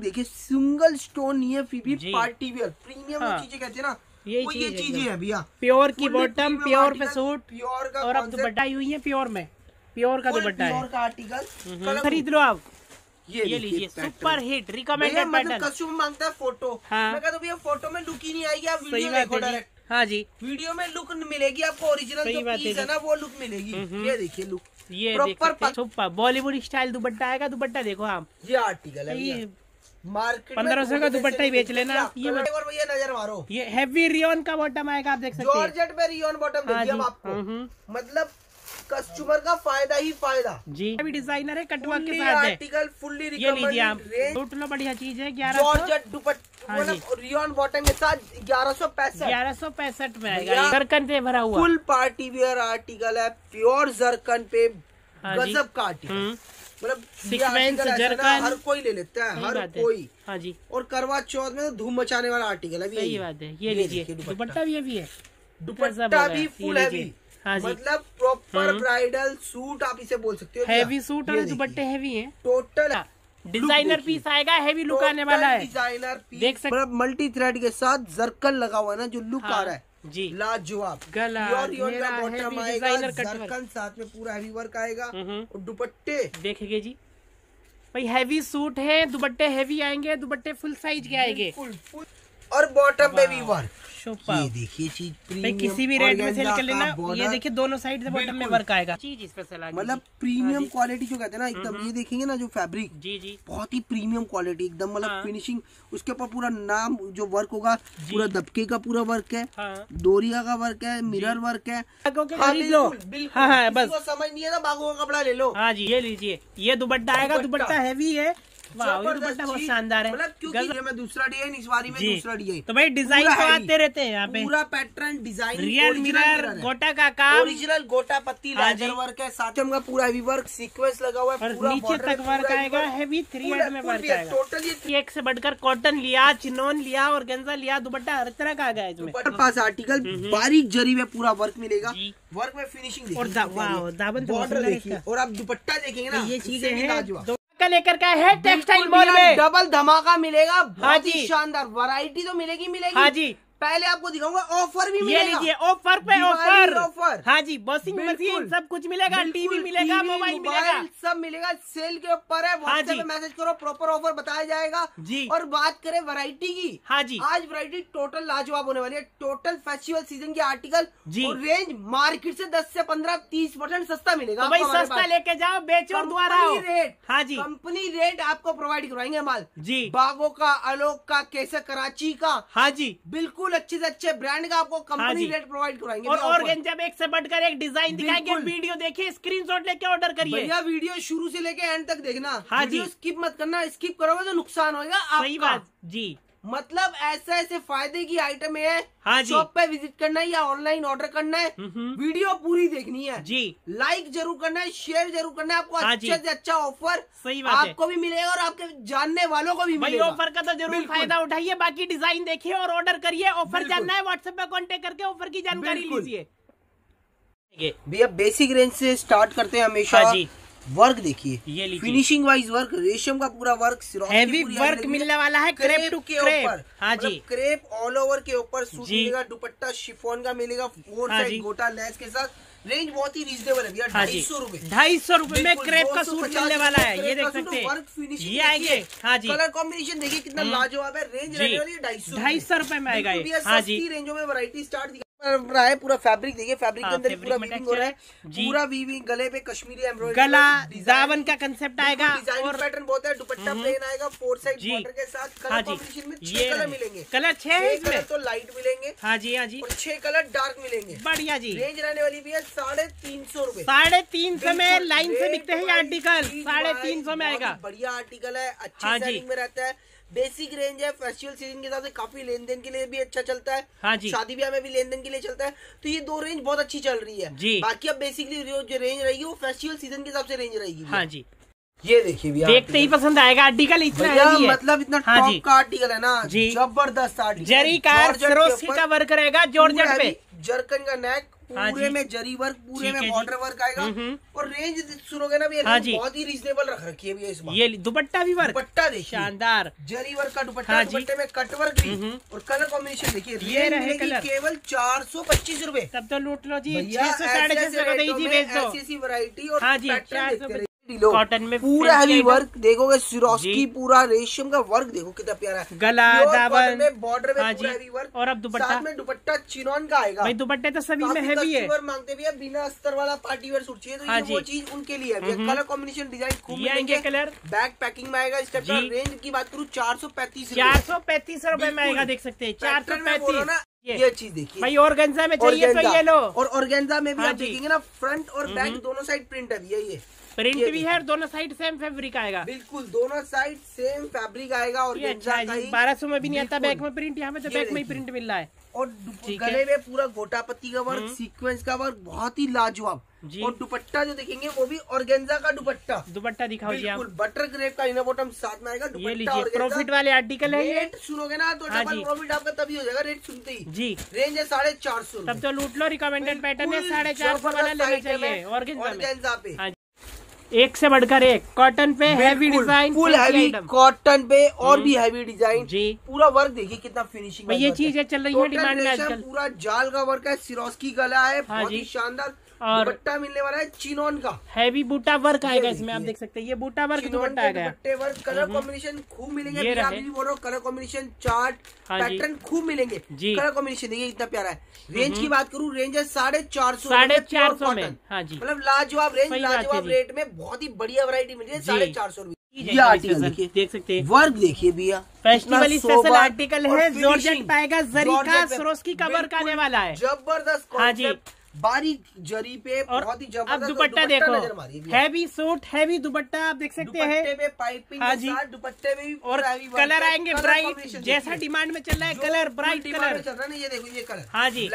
देखिए single stone नहीं है फिर भी पार्टी वियर प्रीमियम हाँ। चीज़ें कहते हैं ना ये चीज़ है चीज़ें हैं भैया। प्योर की बॉटम प्योर पे सूट प्योर का और अब दुपट्टा ही हुई है प्योर में। प्योर का दुपट्टा प्योर है। का आर्टिकल हम्म, खरीद लो आप। ये ये लीजिए सुपर हिट रिकमेंडेड मतलब कस्टमर माँगता है फ़ोटो हाँ। मैं कहता हूँ भैया फ़ोटो में लुक ही नहीं आएगी आप वीडियो देखो डायरेक्ट हाँ जी। वीडियो में लुक मिलेगी आपको ओरिजिनल जो पीस है ना वो लुक मिलेगी। हम्म। ये देखिए लुक ये सुपर बॉलीवुड स्टाइल दुपट्टा आएगा दुपट्टा देखो आप। ये आर्टिकल है मार्केट 1500 का दुपट्टा ही बेच लेना। ये और भैया नज़र मारो। ये हैवी रियोन का बॉटम आएगा आप देख सकते हैं। जॉर्जेट पे रियोन बॉटम हाँ आपको। हम्म, मतलब कस्टमर का फ़ायदा ही फ़ायदा। जी। अभी डिज़ाइनर है कटवा के साथ है। आर्टिकल फुल्ली ये लीजिए आप। रेंज लूट लो बढ़िया चीज़ है ग्यारह सौ। जॉर्जेट दुपट्टा हाँ मतलब रियोन बॉटम के साथ ग्यारह सौ पैंसठ। ग्यारह सौ पैंसठ में आएगा। ये से भरा हुआ। फुल पार्टी वेयर आर्टिकल है प्योर जरकन पे हाँ गजब का आर्टिकल हम्म, मतलब ना जरकन। हर कोई ले लेता है हर कोई। हाँ जी। और करवा चौथ में तो धूम मचाने वाला आर्टिकल है सही ये। बात है ये लीजिए दुपट्टा। भी ये भी है? दुपट्टा भी फुल। हैवी हाँ जी। मतलब प्रॉपर। ब्राइडल सूट आप इसे बोल सकते हो। हैवी सूट और दुपट्टे हैवी हैं। टोटल डिज़ाइनर पीस आएगा हैवी लुक आने वाला है। डिज़ाइनर पीस देख सकते- मल्टी थ्रेड के साथ जरकन लगा हुआ है ना जो लुक हाँ, आ रहा है। जी। लाजवाब। गला, बॉटम आएगा। जरकन साथ में पूरा हैवी वर्क आएगा। और दुपट्टे। देखेंगे जी। भाई हैवी सूट है दुपट्टे हैवी आएँगे दुपट्टे फुल साइज़ के आएँगे। फुल फुल और बॉटम में भी वर्क ये देखिए चीज़ प्रीमियम किसी भी रेट में सेल कर लेना ये देखिए दोनों साइड से बॉटम में वर्क आएगा। चीज़ गई मतलब प्रीमियम हाँ क्वालिटी जो। कहते हैं ना एकदम ये देखेंगे ना जो फैब्रिक जी जी। बहुत ही प्रीमियम क्वालिटी एकदम मतलब हाँ। फिनिशिंग उसके ऊपर पूरा नाम जो वर्क होगा पूरा दबके का पूरा वर्क है हाँ। डोरिया का वर्क है मिरर वर्क है। हाँ। हाँ हाँ बस। समझ नहीं है ना बागों का कपड़ा ले लो। हाँ जी ये लीजिए। ये दुपट्टा आएगा। दुपट्टा हैवी है। ये बहुत शानदार है। मतलब क्योंकि गजब। दूसरा डिज़ाइन इस बारी में दूसरा डिज़ाइन तो भाई डिज़ाइन तो आते रहते हैं यहाँ पे। पूरा पैटर्न डिज़ाइन रियल मिरर गोटा का काम। ओरिजिनल गोटा पत्ती हाँ लेजर वर्क है साथ में पूरा हैवी वर्क सीक्वेंस लगा हुआ है नीचे तक वर्क आएगा हैवी थ्री हेड में वर्क आएगा। टोटल एक से बढ़कर कॉटन लिया चिनोन लिया और गेंजा लिया दुपट्टा हर तरह का आ गया इसमें। पास आर्टिकल बारीक जरी में पूरा वर्क मिलेगा। वर्क में फिनिशिंग और दा- वाह, दामन तो बॉर्डर देखिए और आप दुपट्टा देखेंगे ना ये चीज़ें हैं का लेकर का है टेक्सटाइल मॉल में। डबल धमाका मिलेगा बहुत ही जी। शानदार वैरायटी तो मिलेगी मिलेगी। हाँ जी। पहले आपको दिखाऊँगा ऑफ़र भी ये मिलेगा। लीजिए ऑफ़र पे ऑफ़र ऑफ़र। हाँ जी वॉशिंग मशीन सब कुछ मिलेगा टीवी मिलेगा मोबाइल मिलेगा। सब मिलेगा सेल के ऊपर है हाँ व्हाट्सएप जी। मैसेज करो प्रॉपर ऑफ़र बताया जाएगा। जी। और बात करें वैरायटी की हाँ जी। आज वैरायटी टोटल लाजवाब होने वाली है। टोटल फेस्टिवल सीज़न के आर्टिकल जी। और रेंज मार्केट से 10 से 15 30 परसेंट सस्ता मिलेगा तो भाई सस्ता लेके जाओ बेचो और कंपनी रेट हाँ जी। कंपनी रेट आपको प्रोवाइड करवाएँगे माल। जी। बागों का आलोक का कैसे कराची का। हाँ जी। बिल्कुल अच्छे से अच्छे ब्रांड का आपको कंपनी रेट प्रोवाइड कराएँगे और और जब एक से बढ़कर एक डिज़ाइन दिखाएँगे वीडियो देखिए स्क्रीनशॉट लेके ऑर्डर करिए। भैया वीडियो शुरू से लेके एंड तक देखना। हाँ जी। स्किप मत करना स्किप करोगे तो नुकसान होगा आपका। बात जी। मतलब ऐसे ऐसे फ़ायदे की आइटम है हाँ जी। शॉप पे विज़िट करना है या ऑनलाइन ऑर्डर करना है। वीडियो पूरी देखनी है। जी। लाइक ज़रूर करना है शेयर ज़रूर करना है आपको हाँ अच्छे से अच्छा ऑफ़र सही बात है। आपको भी मिलेगा और आपके जानने वालों को भी मिलेगा। ऑफ़र का तो ज़रूर फ़ायदा उठाइए बाकी डिज़ाइन देखिए और ऑर्डर करिए ऑफ़र जानना है व्हाट्सएप पे कॉन्टेक्ट करके ऑफ़र की जानकारी लीजिए। भैया बेसिक रेंज से स्टार्ट करते हैं हमेशा। हाँ जी। वर्क देखिए ये फिनिशिंग वाइज वर्क रेशम का पूरा वर्क हैवी वर्क मिलने वाला है क्रेप टू के क्रेप ऊपर। हाँ मतलब जी। क्रेप ऑल ओवर के ऊपर सूट मिलेगा दुपट्टा शिफॉन का मिलेगा फोर हाँ साइड गोटा लेस के साथ। रेंज बहुत ही रीजनेबल है भैया हाँ ढाई सौ रूपए। ढाई सौ रूपए में क्रेप का सूट मिलने वाला है ये देख का सकते वर्क फिनिशिंग ये आएँगे। हाँ जी। कलर कॉम्बिनेशन देखिए कितना हम्म। लाजवाब है। रेंज रहने वाली है ढाई सौ ढाई सौ रूपए में आएगा हाँ जी। रेंजों में वैरायटी स्टार्ट रहा है पूरा फैब्रिक देखिए फैब्रिक के हाँ, अंदर पूरा वीविंग हो रहा है। है। पूरा वीविंग गले पे कश्मीरी एम्ब्रॉयडरी गला दावन का कंसेप्ट आएगा डिज़ाइन और पैटर्न बहुत है दुपट्टा प्लेन आएगा फोर साइड बॉर्डर के साथ हाँ कलर कॉम्बिनेशन में छह कलर मिलेंगे। कलर छह है इसमें? तो लाइट मिलेंगे। हाँ जी हाँ जी। और छह कलर डार्क मिलेंगे। बढ़िया जी। रेंज रहने वाली भी है साढ़े तीन सौ रूपए। साढ़े तीन सौ में लाइन से बिकते हैं आर्टिकल साढ़े तीन सौ में आएगा। बढ़िया आर्टिकल है अच्छी हाँ में रहता है। बेसिक रेंज है फेस्टिवल सीज़न के हिसाब से काफ़ी लेन देन के लिए भी अच्छा चलता है। हाँ जी। शादी ब्याह में भी लेन देन के लिए चलता है। तो ये दो रेंज बहुत अच्छी चल रही है। जी। बाकी अब बेसिकली जो रेंज रहेगी वो फेस्टिवल सीज़न के हिसाब से रेंज रहेगी। हाँ जी। ये देखिए भैया देखते ही पसंद आएगा आर्टिकल इतना है। मतलब इतना हाँ टॉप। का आर्टिकल है ना। जी। ज़बरदस्त आर्टिकल जरी कार के वर्क रहेगा जॉर्जेट पे। जरकन का नेक पूरे में जरी वर्क पूरे में बॉर्डर वर्क आएगा। हम्म। और रेंज सुनोगे ना भैया हाँ। बहुत ही रीजनेबल रख रखी है भैया इसमें बार। ये दुपट्टा भी वर्क दुपट्टा देखिए। शानदार। जरी वर्क का दुपट्टा हाँ दुपट्टे में कट वर्क भी। हम्म। और कलर कॉम्बिनेशन देखिए ये रहे कलर। केवल चार सौ पच्चीस रूपए। तब तो लूट लो जी। छह सौ साढ़े छह सौ ऐसी ऐसी वैरायटी और जी, पैटर्न 400 देखते पे- रहिए। लो, कॉटन में पूरा हैवी वर्क देखोगे सिरोस्की। पूरा रेशम का वर्क देखो कितना प्यारा है। गला, cotton में बॉर्डर में हाँ पूरा हैवी वर्क और अब दुपट्टा? साथ में दुपट्टा चिनॉन का आएगा। भाई दुपट्टे तो सभी में हैवी है। मांगते भी है बिना अस्तर वाला पार्टी वेयर सूट चाहिए तो हाँ ये वो चीज़ उनके लिए है। कलर कॉम्बिनेशन डिज़ाइन खूब मिलेंगे। कलर बैक पैकिंग में आएगा स्टेप जी। रेंज की बात करूँ चार सौ पैंतीस चार सौ पैंतीस रूपए में आएगा देख सकते हैं। चार सौ पैंतीस। ये। ये चीज़ देखिए। भाई और गंजा में चाहिए तो ये लो। और ऑर्गेन्जा में भी हाँ आप देखेंगे ना फ्रंट और बैक। दोनों साइड प्रिंट है भैया ये। प्रिंट भी है और दोनों साइड सेम फैब्रिक आएगा। बिल्कुल दोनों साइड सेम फैब्रिक आएगा और अच्छा बारह सौ में भी नहीं आता बैक में प्रिंट यहाँ पे तो बैक में ही प्रिंट मिल रहा है। और। गले में पूरा गोटा पत्ती का वर्क हम्म। सीक्वेंस का वर्क बहुत ही लाजवाब। जी। और दुपट्टा जो देखेंगे वो भी ऑर्गेन्जा का दुपट्टा। दुपट्टा दिखाओ जी आप। बिल्कुल बटर ग्रेप का इनर बॉटम साथ में आएगा ये लीजिए प्रॉफिट वाले आर्टिकल है रेट सुनोगे ना तो हाँ डबल प्रॉफिट आपका तभी हो जाएगा रेट सुनते ही। जी। रेंज है साढ़े चार सौ तब तो लूट लो रिकमेंडेड पैटर्न है साढ़े चार सौ वाला लेना चाहिए organza पे। हाँ एक से बढ़कर एक। कॉटन पे heavy design full heavy cotton पे और भी हैवी डिज़ाइन हम्म। जी। पूरा वर्क देखिए कितना फिनिशिंग ये ये चीज़ें चल रही है डिमांड में आजकल। पूरा जाल का वर्क है सिरोस्की गला है हाँ बहुत ही शानदार। और- दुपट्टा मिलने वाला है चिनोन का। हैवी बूटा वर्क आएगा इसमें आप देख सकते हैं। ये बूटा वर्क चिनोन दुपट्टा के आ गया दुपट्टे वर्क कलर कॉम्बिनेशन खूब मिलेंगे। आप भी बोल रहे हो कलर कॉम्बिनेशन चार्ट पैटर्न खूब मिलेंगे। जी। कलर कॉम्बिनेशन देखिए इतना प्यारा है। रेंज की बात करूँ रेंज है साढ़े चार सौ साढ़े चार सौ में। हाँ जी। मतलब लाजवाब रेंज लाजवाब रेट में बहुत ही बढ़िया वैरायटी मिल रही है साढ़े चार सौ ये आर्टिकल देखिए। देख सकते हैं। वर्क देखिए भैया। फेस्टिवल स्पेशल आर्टिकल है जॉर्जेट पाएगा जरी का सरोस्की का वर्क आने वाला है। ज़बरदस्त हाँ जी। बारीक जरी पे और बहुत ही ज़बरदस्त दुपट्टा देखो। हैवी सूट हैवी दुपट्टा आप देख सकते दुपट्टे हैं। पे पाइपिंग हाँ जी। दुपट्टे में भी और कलर आएँगे ब्राइट जैसा डिमांड में चल रहा है कलर ब्राइट कलर चल रहा है ये देखो ये कलर हाँ जी।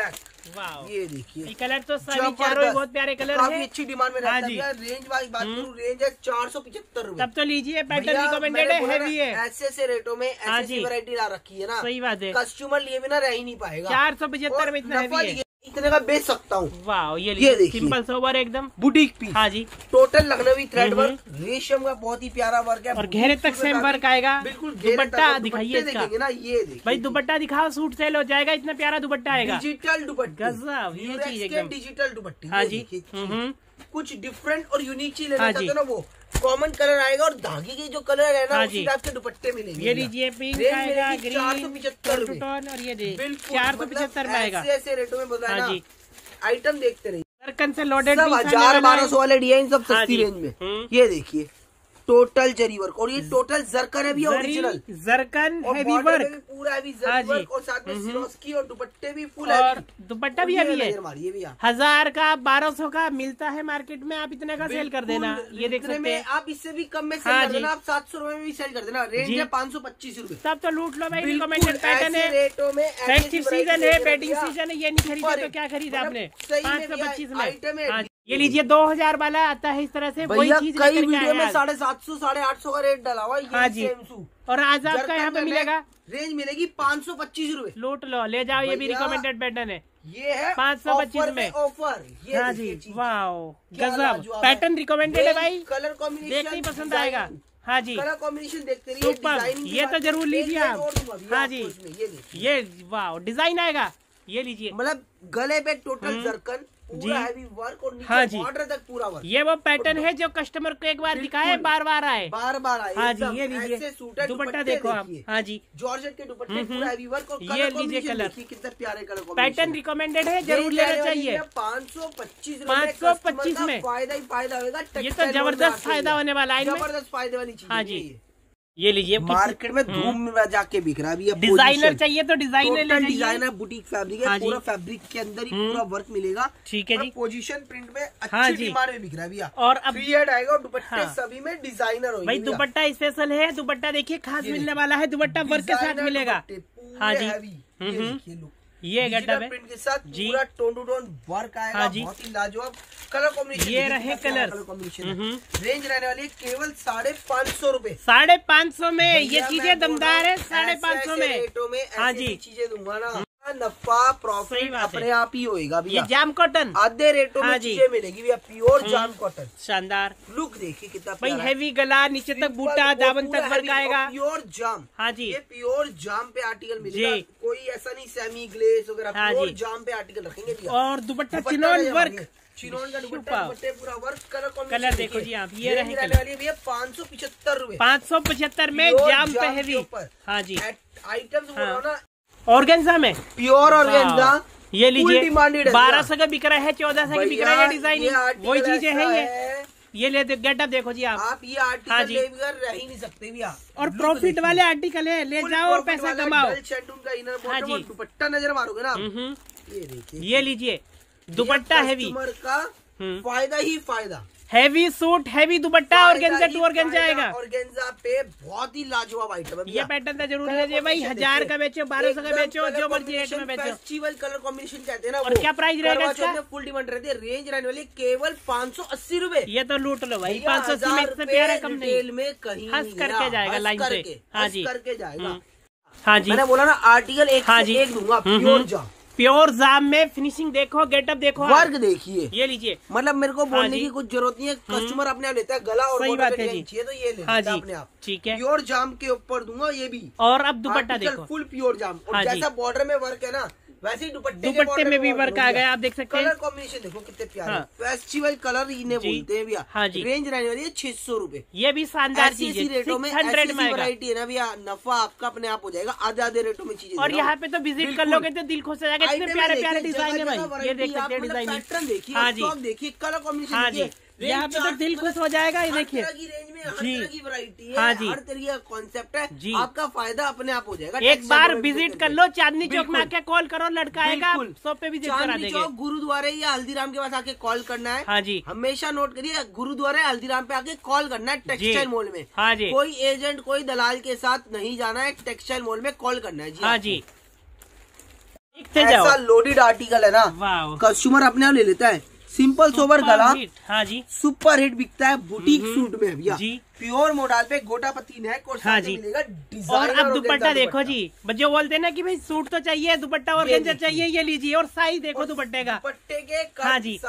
ये देखिए। ये कलर तो सभी चारों ही बहुत प्यारे कलर है। अच्छी डिमांड में रहता हाँ है रेंज वाइज बात करूँ रेंज है चार सौ पिछहत्तर तब तो लीजिए पैटर्न रिकमेंडेड है हैवी है। ऐसे ऐसे रेटों में हाँ ऐसी वैरायटी ला रखी है ना। सही बात है। कस्टमर लिए बिना रह ही नहीं पाएगा। चार सौ पचहत्तर और में इतना इतने का बेच सकता हूँ। वाह ये ये सिंपल सोबर एकदम। बुटीक पीस हाँ जी। टोटल लखनवी थ्रेड हम्म। वर्क रेशम का बहुत ही प्यारा वर्क है। और घेरे तक सेम वर्क आएगा। बिल्कुल दुपट्टा दिखाइए देखेंगे ना ये भाई दुपट्टा दिखाओ सूट सेल हो जाएगा इतना प्यारा दुपट्टा आएगा। डिजिटल दुपट्टा। गजब, ये चीज़ डिजिटल दुपट्टी हाँ जी। हम्म। कुछ डिफरेंट और यूनिक चीज़ लेना हाँ चाहते हो ना वो कॉमन कलर आएगा और धागे के जो कलर है ना हाँ उसी। टाइप के दुपट्टे मिलेंगे। ये लीजिए पिंक आएगा ग्रीन चार सौ पिछहत्तर और ये बिल्कुल चार सौ पिछहत्तर में आएगा। ऐसे रेटो में बताया हाँ जी। आइटम देखते रहिए। से लोडेड सब हज़ार बारह सौ वाले डिज़ाइन सब सस्ती रेंज में। हम्म। ये देखिए। टोटल जरी वर्क और ये टोटल जरकन है भी ओरिजिनल जरकन हैवी वर्क पूरा हैवी हाँ जरी। वर्क और साथ में। सिरोस्की और दुपट्टे भी फुल और दुपट्टा भी हैवी है। भी हज़ार का बारह सौ का मिलता है मार्केट में आप इतने का सेल कर देना ये देख सकते में हैं। आप इससे भी कम में सेल हाँ कर देना आप सात सौ रुपए में भी सेल कर देना। रेंज है पाँच सौ पच्चीस रूपए। तब तो लूट लो भाई रिकमेंडेड पैटर्न है। रेटों में सीज़न है भैया। सीज़न है ये नहीं खरीदा तो क्या खरीदा मतलब आपने? पाँच सौ पच्चीस में। है। ये लीजिए दो हज़ार वाला आता है इस तरह से वही चीज़ कई वीडियो में साढ़े सात सौ साढ़े आठ सौ का रेट डाला हुआ हाँ जी। और आज आपका यहाँ पे मिलेगा। रेंज मिलेगी पाँच सौ पच्चीस रूपए। लूट लो ले जाओ ये भी रिकमेंडेड पैटर्न है। ये है पाँच सौ पच्चीस में। ऑफ़र हाँ जी। वाओ गजब। पैटर्न रिकमेंडेड है भाई। कलर कॉम्बिनेशन देखते ही पसंद आएगा। हाँ जी। कलर कॉम्बिनेशन देखते रहिए ये तो ज़रूर लीजिए आप। हाँ जी। ये वाओ डिज़ाइन आएगा। ये लीजिए। मतलब गले पे टोटल जरकन जी। वर्क और हाँ जी। बॉर्डर तक पूरा वर्क ये वो पैटर्न है जो कस्टमर को एक बार दिखाए बार बार आए। बार बार आए हाँ जी ये लीजिए। दुपट्टा देखो आप। हाँ जी। जॉर्जेट के दुपट्टे हम्म, पूरा हैवी वर्क और ये कलर लीजिए कलर। कितने प्यारे कलर पैटर्न रिकमेंडेड है। ज़रूर लेना चाहिए। पाँच सौ पच्चीस 525 में। फ़ायदा ही फ़ायदा होगा ये तो ज़बरदस्त फ़ायदा होने वाला है ज़बरदस्त फ़ायदे वाली चीज़ हाँ जी। ये लीजिए मार्केट में धूम में जाके बिक रहा है डिज़ाइनर चाहिए तो डिज़ाइनर ले डिज़ाइनर बुटीक फैब्रिक है हाँ पूरा फैब्रिक के अंदर ही हम्म। पूरा वर्क मिलेगा। ठीक है जी। पोजीशन प्रिंट में हाँ अच्छी जी। डिमांड में बिक रहा है भैया। और अब थ्री हेड आएगा और दुपट्टे हाँ। सभी में डिज़ाइनर हो भाई दुपट्टा स्पेशल है दुपट्टा देखिए खास मिलने वाला है दुपट्टा वर्क के साथ मिलेगा। हाँ जी। ये गड्ढा है प्रिंट के साथ जी। पूरा टोन टू टोन वर्क आएगा हाँ जी। बहुत ही लाजवाब कलर कॉम्बिनेशन ये रहे कलर। Colour combination. रेंज रहने वाली है केवल साढ़े पाँच सौ रूपए साढ़े पाँच सौ में ये चीज़ें दमदार है साढ़े पाँच सौ में रेटों में हाँ जी। चीज़ें दूँगा ना नफा प्रॉफिट अपने आप ही होएगा ये भैया। जाम कॉटन आधे रेटों हाँ में चीज़ें मिलेगी भैया प्योर। जाम कॉटन शानदार। लुक देखिए कितना भाई है। हैवी गला नीचे तक बूटा दामन तक वर्क आएगा। प्योर जाम हाँ जी। ये प्योर जाम पे आर्टिकल मिलेगा। कोई ऐसा नहीं सेमी ग्लेस वगैरह हाँ प्योर जी। जाम पे आर्टिकल रखेंगे और दुपट्टा चिनोन वर्क। चिनोन का दुपट्टा पूरा वर्क कलर कलर देखो जी आप, ये रहे रहने वाली है भैया पाँच सौ पिछहत्तर रूपए। पाँच सौ पचहत्तर में जाम पे हैवी हाँ जी। आइटम हाँ। ऑर्गेन्जा में? प्योर ऑर्गेन्जा ये लीजिए बारह सौ का बिक रहा है चौदह सौ का बिक रहा है डिज़ाइन। वही चीज़ें हैं ये। ये ले गेटअप देखो जी आप। आप ये आर्टिकल हाँ जी। लेकर रह ही नहीं सकते भैया। और प्रॉफिट वाले आर्टिकल है ले जाओ और पैसा कमाओ। हाँ जी। दुपट्टा नज़र मारोगे ना हम्म, ये देखिए। ये लीजिए दुपट्टा हैवी का हम्म। फ़ायदा ही फ़ायदा। हैवी सूट हैवी दुपट्टा और गेंजा टू और गेंजा आएगा और गेंजा पे बहुत ही लाजवाब आइटम है ये पैटर्न तो ज़रूर लीजिए भाई हज़ार का बेचो बारह सौ का बेचो जो मर्ज़ी रेट में बेचो फेस्टिवल कलर कॉम्बिनेशन कहते हैं ना और क्या प्राइस रहेगा इसका? फुल डिमांड रहती है रेंज रहने वाली केवल पाँच सौ अस्सी रूपए ये तो लूट लो भाई पाँच सौ अस्सी में इससे प्यारा कम नहीं में कहीं हंस करके जाएगा लाइन से। हाँ जी। करके जाएगा हम्म। हाँ जी मैंने बोला ना आर्टिकल एक हाँ जी। एक दूँगा प्योर हम्म। प्योर जाम में फिनिशिंग देखो गेटअप देखो। वर्क देखिए। ये लीजिए। मतलब मेरे को बोलने हाँ की कुछ ज़रूरत नहीं है। कस्टमर अपने आप लेता है गला और सही बात है जी। तो ये ले हाँ जी। अपने आप। ठीक है। प्योर जाम के ऊपर दूँगा ये भी। और अब दुपट्टा देखो। फुल प्योर जाम। और हाँ जैसा बॉर्डर में वर्क है ना वैसे ही दुपट्टे दुपट्टे में भी वर्क आ गया आप देख सकते हैं। कलर कॉम्बिनेशन देखो कितने प्यारे। हाँ। फेस्टिवल कलर इन्हें बोलते हैं भैया। हाँ जी। रेंज रहने वाली है छह सौ रूपए। ये भी शानदार चीज़ है। रेटों में हंड्रेड में आएगा। है ना भैया नफा आपका अपने आप हो जाएगा आधे आधे रेटों में चीज़ें और यहाँ पे तो विज़िट कर लोगे तो दिल खुश हो जाएगा। इतने प्यारे प्यारे डिज़ाइन है भाई। ये देख सकते हैं मतलब डिज़ाइन पैटर्न देखिए कलर कॉम्बिनेशन हाँ देखिए। यहाँ पे तो दिल खुश हो जाएगा ये देखिए। हर तरह की रेंज में हर जी। तरह की वैरायटी है जी। हर तरह का कॉन्सेप्ट है। जी। आपका फ़ायदा अपने आप हो जाएगा। एक बार विज़िट कर लो चांदनी चौक में आके कॉल करो लड़का आएगा बिल्कुल। शॉप पे विज़िट करा देंगे। चौक गुरुद्वारे या हल्दीराम के पास आके कॉल करना है। हाँ जी। हमेशा नोट करिए गुरुद्वारे हल्दीराम पे आके कॉल करना है टेक्सटाइल मॉल में। हाँ जी। कोई एजेंट कोई दलाल के साथ नहीं जाना है टेक्सटाइल मॉल में कॉल करना है। जी हाँ जी। ऐसा लोडेड आर्टिकल है ना। कस्टमर अपने आप ले लेता है। सिंपल सोबर गला। हाँ जी। सुपर हिट बिकता है बुटीक सूट में भैया। जी। प्योर मॉडल पे गोटा पत्ती नेक और हाँ जी। मिलेगा और अब दुपट्टा देखो जी। बच्चे बोलते हैं ना कि भाई सूट तो चाहिए दुपट्टा और गंजा चाहिए ये लीजिए। और साइज़ देखो दुपट्टे का। दुपट्टे के हाँ जी।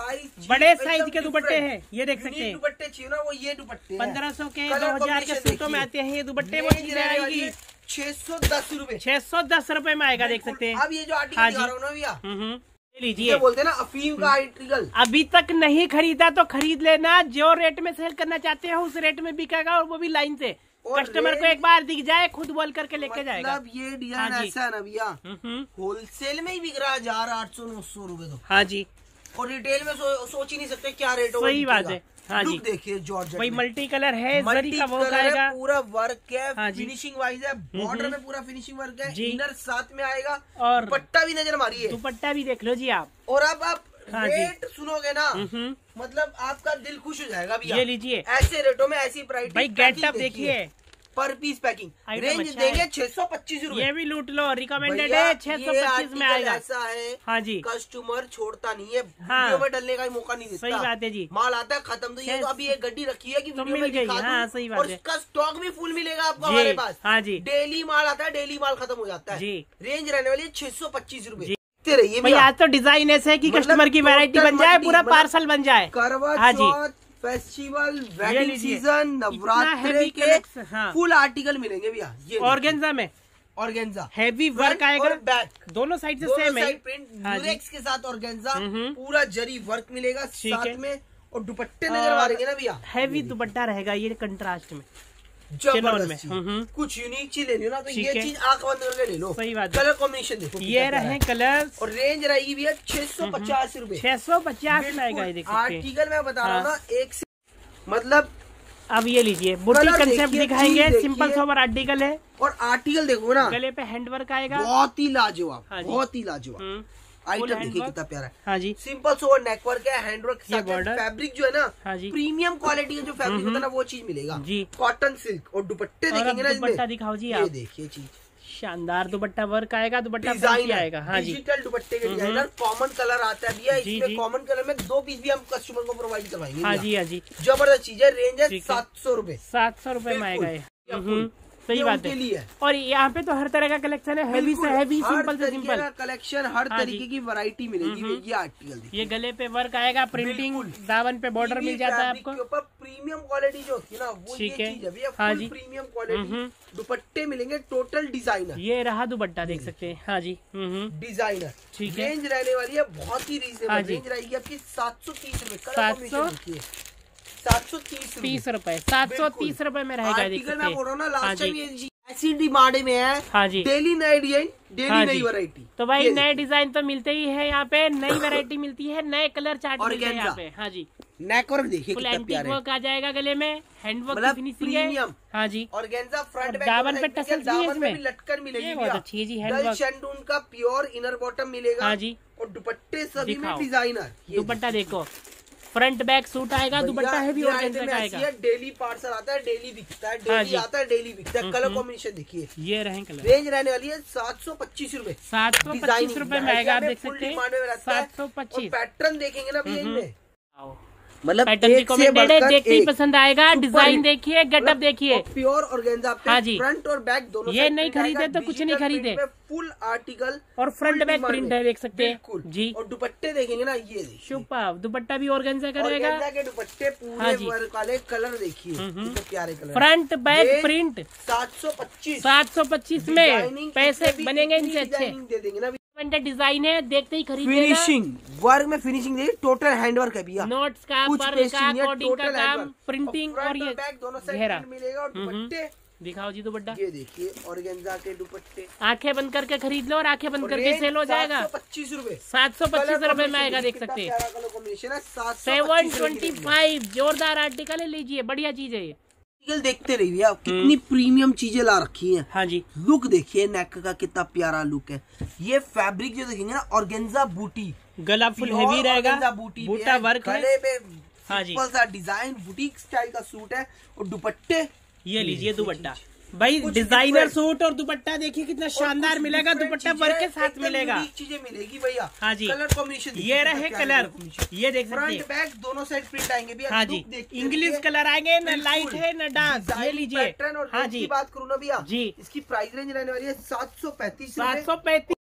बड़े साइज़ के दुपट्टे। हैं ये देख सकते हैं। दुपट्टे चाहिए ना वो ये दुपट्टे पंद्रह सौ के दो हज़ार के सूटों में आते हैं ये दुपट्टे वो चीज़ें आएगी। छह सौ दस रूपए। छह सौ दस रूपए में आएगा देख सकते हैं। अब ये जो आर्टिकल हाँ जी। हम्म, हम्म। लीजिए बोलते ना अफीम का आर्टिकल अभी तक नहीं खरीदा तो खरीद लेना। जो रेट में सेल करना चाहते हो उस रेट में बिकेगा और वो भी लाइन से। कस्टमर को एक बार दिख जाए खुद बोल करके लेके जाएगा। मतलब ये डिज़ाइन हाँ ऐसा ना भैया हम्म, हम्म। होलसेल में ही बिक रहा है हज़ार आठ सौ नौ सौ रूपए तो। हाँ जी। और रिटेल में सो, सोच ही नहीं सकते क्या रेट हो सही बात है। हाँ लुक देखिए जॉर्ज वही मल्टी कलर है मल्टी का वर्क कलर है आएगा पूरा वर्क है हाँ फिनिशिंग वाइज है बॉर्डर। में पूरा फिनिशिंग वर्क है इनर साथ में आएगा। और दुपट्टा भी नज़र मारिए। दुपट्टा भी देख लो जी आप। और अब आप हाँ रेट सुनोगे ना। मतलब आपका दिल खुश हो जाएगा भैया। ये लीजिए। ऐसे रेटों में ऐसी प्राइस भाई गेटअप देखिए। पर पीस पैकिंग। Item रेंज अच्छा देंगे छह सौ पच्चीस ये रूपए भी लूट लो रिकमेंडेड है छह सौ पच्चीस में आएगा। ऐसा है हाँ जी। कस्टमर छोड़ता नहीं है हाँ। वीडियो में डलने का ही मौका नहीं देता। सही बात है जी। माल आता है खत्म। तो ये तो अभी एक गड्डी रखी है कि तो मिल गई, हाँ, सही बात और है। इसका स्टॉक भी फुल मिलेगा आपको हमारे पास। हाँ जी। डेली माल आता है डेली माल खत्म हो जाता है। जी। रेंज रहने वाली है छह सौ पच्चीस रूपए। रहिए आज तो डिज़ाइन ऐसे है कि मतलब कस्टमर की वैरायटी बन जाए पूरा मतलब पार्सल बन जाए। करवा हाँ जी। Festival wedding. सीज़न नवरात्र के हाँ। फुल आर्टिकल मिलेंगे भैया ये ऑर्गेन्जा में? ऑर्गेन्जा। हैवी वर्क आएगा? बैक दोनों साइड से सेम है प्रिंट हाँ यूरेक्स के साथ ऑर्गेन्जा। पूरा जरी वर्क मिलेगा साथ में और दुपट्टे नज़र आ मारेंगे ना भैया। हैवी दुपट्टा रहेगा ये कंट्रास्ट में। में, हम्म। कुछ यूनिक चीज़ लेनी हो ना तो ये चीज़ आँख बंद करके ले लो। सही बात कलर कॉम्बिनेशन देखो ये रहे कलर और रेंज रहेगी भैया छह सौ पचास रूपए। छह सौ पचास सकते हैं आर्टिकल मैं बता रहा हूँ हाँ। ना एक से मतलब अब ये लीजिए बुटीक कंसेप्ट दिखाएँगे। सिंपल। सोबर आर्टिकल है। और आर्टिकल देखो ना। गले पे हैंडवर्क आएगा। बहुत ही लाजवाब हाँ बहुत ही लाजवाब। हम्म, आइटम देखिए कितना प्यारा है। हाँ जी। सिंपल सोवर नेकवर्क है हैंडवर्क फैब्रिक जो है ना हाँ जी। प्रीमियम क्वालिटी का जो फैब्रिक होता है ना वो चीज़ मिलेगा। जी। कॉटन सिल्क और दुपट्टे देखेंगे ना दुपट्टा दिखाओ जी ये देखिए चीज़। शानदार दुपट्टा वर्क आएगा दुपट्टा डिज़ाइन आएगा। हाँ जी। डिजिटल दुपट्टे के। डिज़ाइनर कॉमन कलर आता है भैया। इसमें कॉमन कलर में दो पीस भी हम कस्टमर को प्रोवाइड करवाएँगे हाँ जी हाँ जी। ज़बरदस्त चीज़ है रेंज है सात सौ रूपए। सात सौ रुपए में आएगा सही बात है। और यहाँ पे तो हर तरह का कलेक्शन है हैवी से हैवी सिंपल से सिंपल कलेक्शन हर हाँ तरीके की वैरायटी मिलेगी ये आर्टिकल ये गले पे वर्क आएगा प्रिंटिंग। दामन पे बॉर्डर मिल जाता है आपको। प्रीमियम क्वालिटी जो होती है ना वो ठीक है। हाँ जी। Premium quality. दुपट्टे मिलेंगे टोटल डिज़ाइनर ये रहा दुपट्टा देख सकते हैं। हाँ जी। डिज़ाइनर ठीक है। रेंज रहने वाली है बहुत ही हाँ रीजनेबल रेंज रहेगी आपकी सात सौ तीस रूपए। 700 सात सौ तीस तीस रुपए। सात सौ तीस रुपए में रहेगा देख सकते मैं बोल रहा हूँ ना लास्ट टाइम ये ऐसी डिमांड में है। हाँ जी। डेली नए डिज़ाइन डेली हाँ नई। वैरायटी तो भाई नए डिज़ाइन तो मिलते ही है यहाँ पे नई वैरायटी मिलती है नए कलर चार्ट मिलते हैं यहाँ पे। हाँ जी। नेक वर्क देखिए फुल एंटीक वर्क आ जाएगा गले में हैंड वर्क की फिनिशिंग है। हाँ जी। और फ्रंट दोनों पे दामन इसमें? में लटकन मिलेगी बहुत अच्छी है जी, handwork। शेंडून का प्योर इनर बॉटम मिलेगा। हाँ जी। और दुपट्टे सभी में डिज़ाइनर दुपट्टा देखो। फ्रंट बैक सूट आएगा दुपट्टा है भी ऑर्गेन्जा का आएगा। डेली पार्सल आता है डेली बिकता है हाँ डेली जी। आता है डेली बिकता है। कलर कॉम्बिनेशन देखिए। ये रहे कलर रेंज रहने वाली है सात सौ पच्चीस रूपए। सात सौ पच्चीस रूपए में आएगा आप देख सकते हैं। सात सौ पच्चीस। पैटर्न देखेंगे ना भैया। मतलब एक से है बढ़कर देखते ही पसंद आएगा डिज़ाइन देखिए गेटअप देखिए। प्योर और गेंजा हाँ जी। फ्रंट और बैक दोनों ये नहीं खरीदे तो कुछ नहीं खरीदे। फुल आर्टिकल और फ्रंट बैक प्रिंट है देख सकते हैं। जी। और दुपट्टे देखेंगे ना ये सुपर दुपट्टा भी का और रहेगा? गेंजा के दुपट्टे हाँ पूरे जी। वाले कलर देखिए हम्म। प्यारे कलर फ्रंट बैक प्रिंट सात सौ पच्चीस। सात सौ पच्चीस में पैसे बनेंगे इनसे अच्छे। दे देंगे ना। डिज़ाइन है देखते ही खरीद फिनिशिंग वर्क में फिनिशिंग देखिए टोटल हैंडवर्क है भैया। नोट्स का कुछ का है, कोडिंग का काम प्रिंटिंग और और ये बैक दोनों घेरा। मिलेगा और। दुपट्टे। दिखाओ जी दुपट्टा। ये देखिए और के दुपट्टे। आँखें बंद करके खरीद लो और आँखें बंद करके सेल हो जाएगा। पच्चीस रूपए। सात सौ पच्चीस रूपए में आएगा देख सकते हैं। सेवन ट्वेंटी फाइव जोरदार आर्टिकल है लीजिए बढ़िया चीज़ है ये। देखते रहिए आप कितनी प्रीमियम चीज़ें ला रखी हैं। हाँ जी। लुक देखिए नेक का कितना प्यारा लुक है। ये फैब्रिक जो देखेंगे ना ऑर्गेन्जा बूटी गला फुल हेवी रहेगा। बूटी बूटा वर्क है। गले पे हाँ जी। सिंपल सा डिज़ाइन बुटीक स्टाइल का सूट है। और दुपट्टे। ये लीजिए दुपट्टा। भाई डिज़ाइनर सूट और दुपट्टा देखिए कितना शानदार मिलेगा दुपट्टा वर्क के साथ मिलेगा। चीज़ें मिलेगी भैया। हाँ जी। कलर कॉम्बिनेशन ये रहे कलर ये देख सकते हैं। बैक दोनों साइड प्रिंट आएँगे भैया। हाँ जी। इंग्लिश कलर आएँगे न लाइट है न डार्क ये लीजिए। हाँ जी। बात करूँ ना भैया जी। इसकी प्राइस रेंज रहने वाली है सात सौ पैंतीस। सात सौ पैंतीस।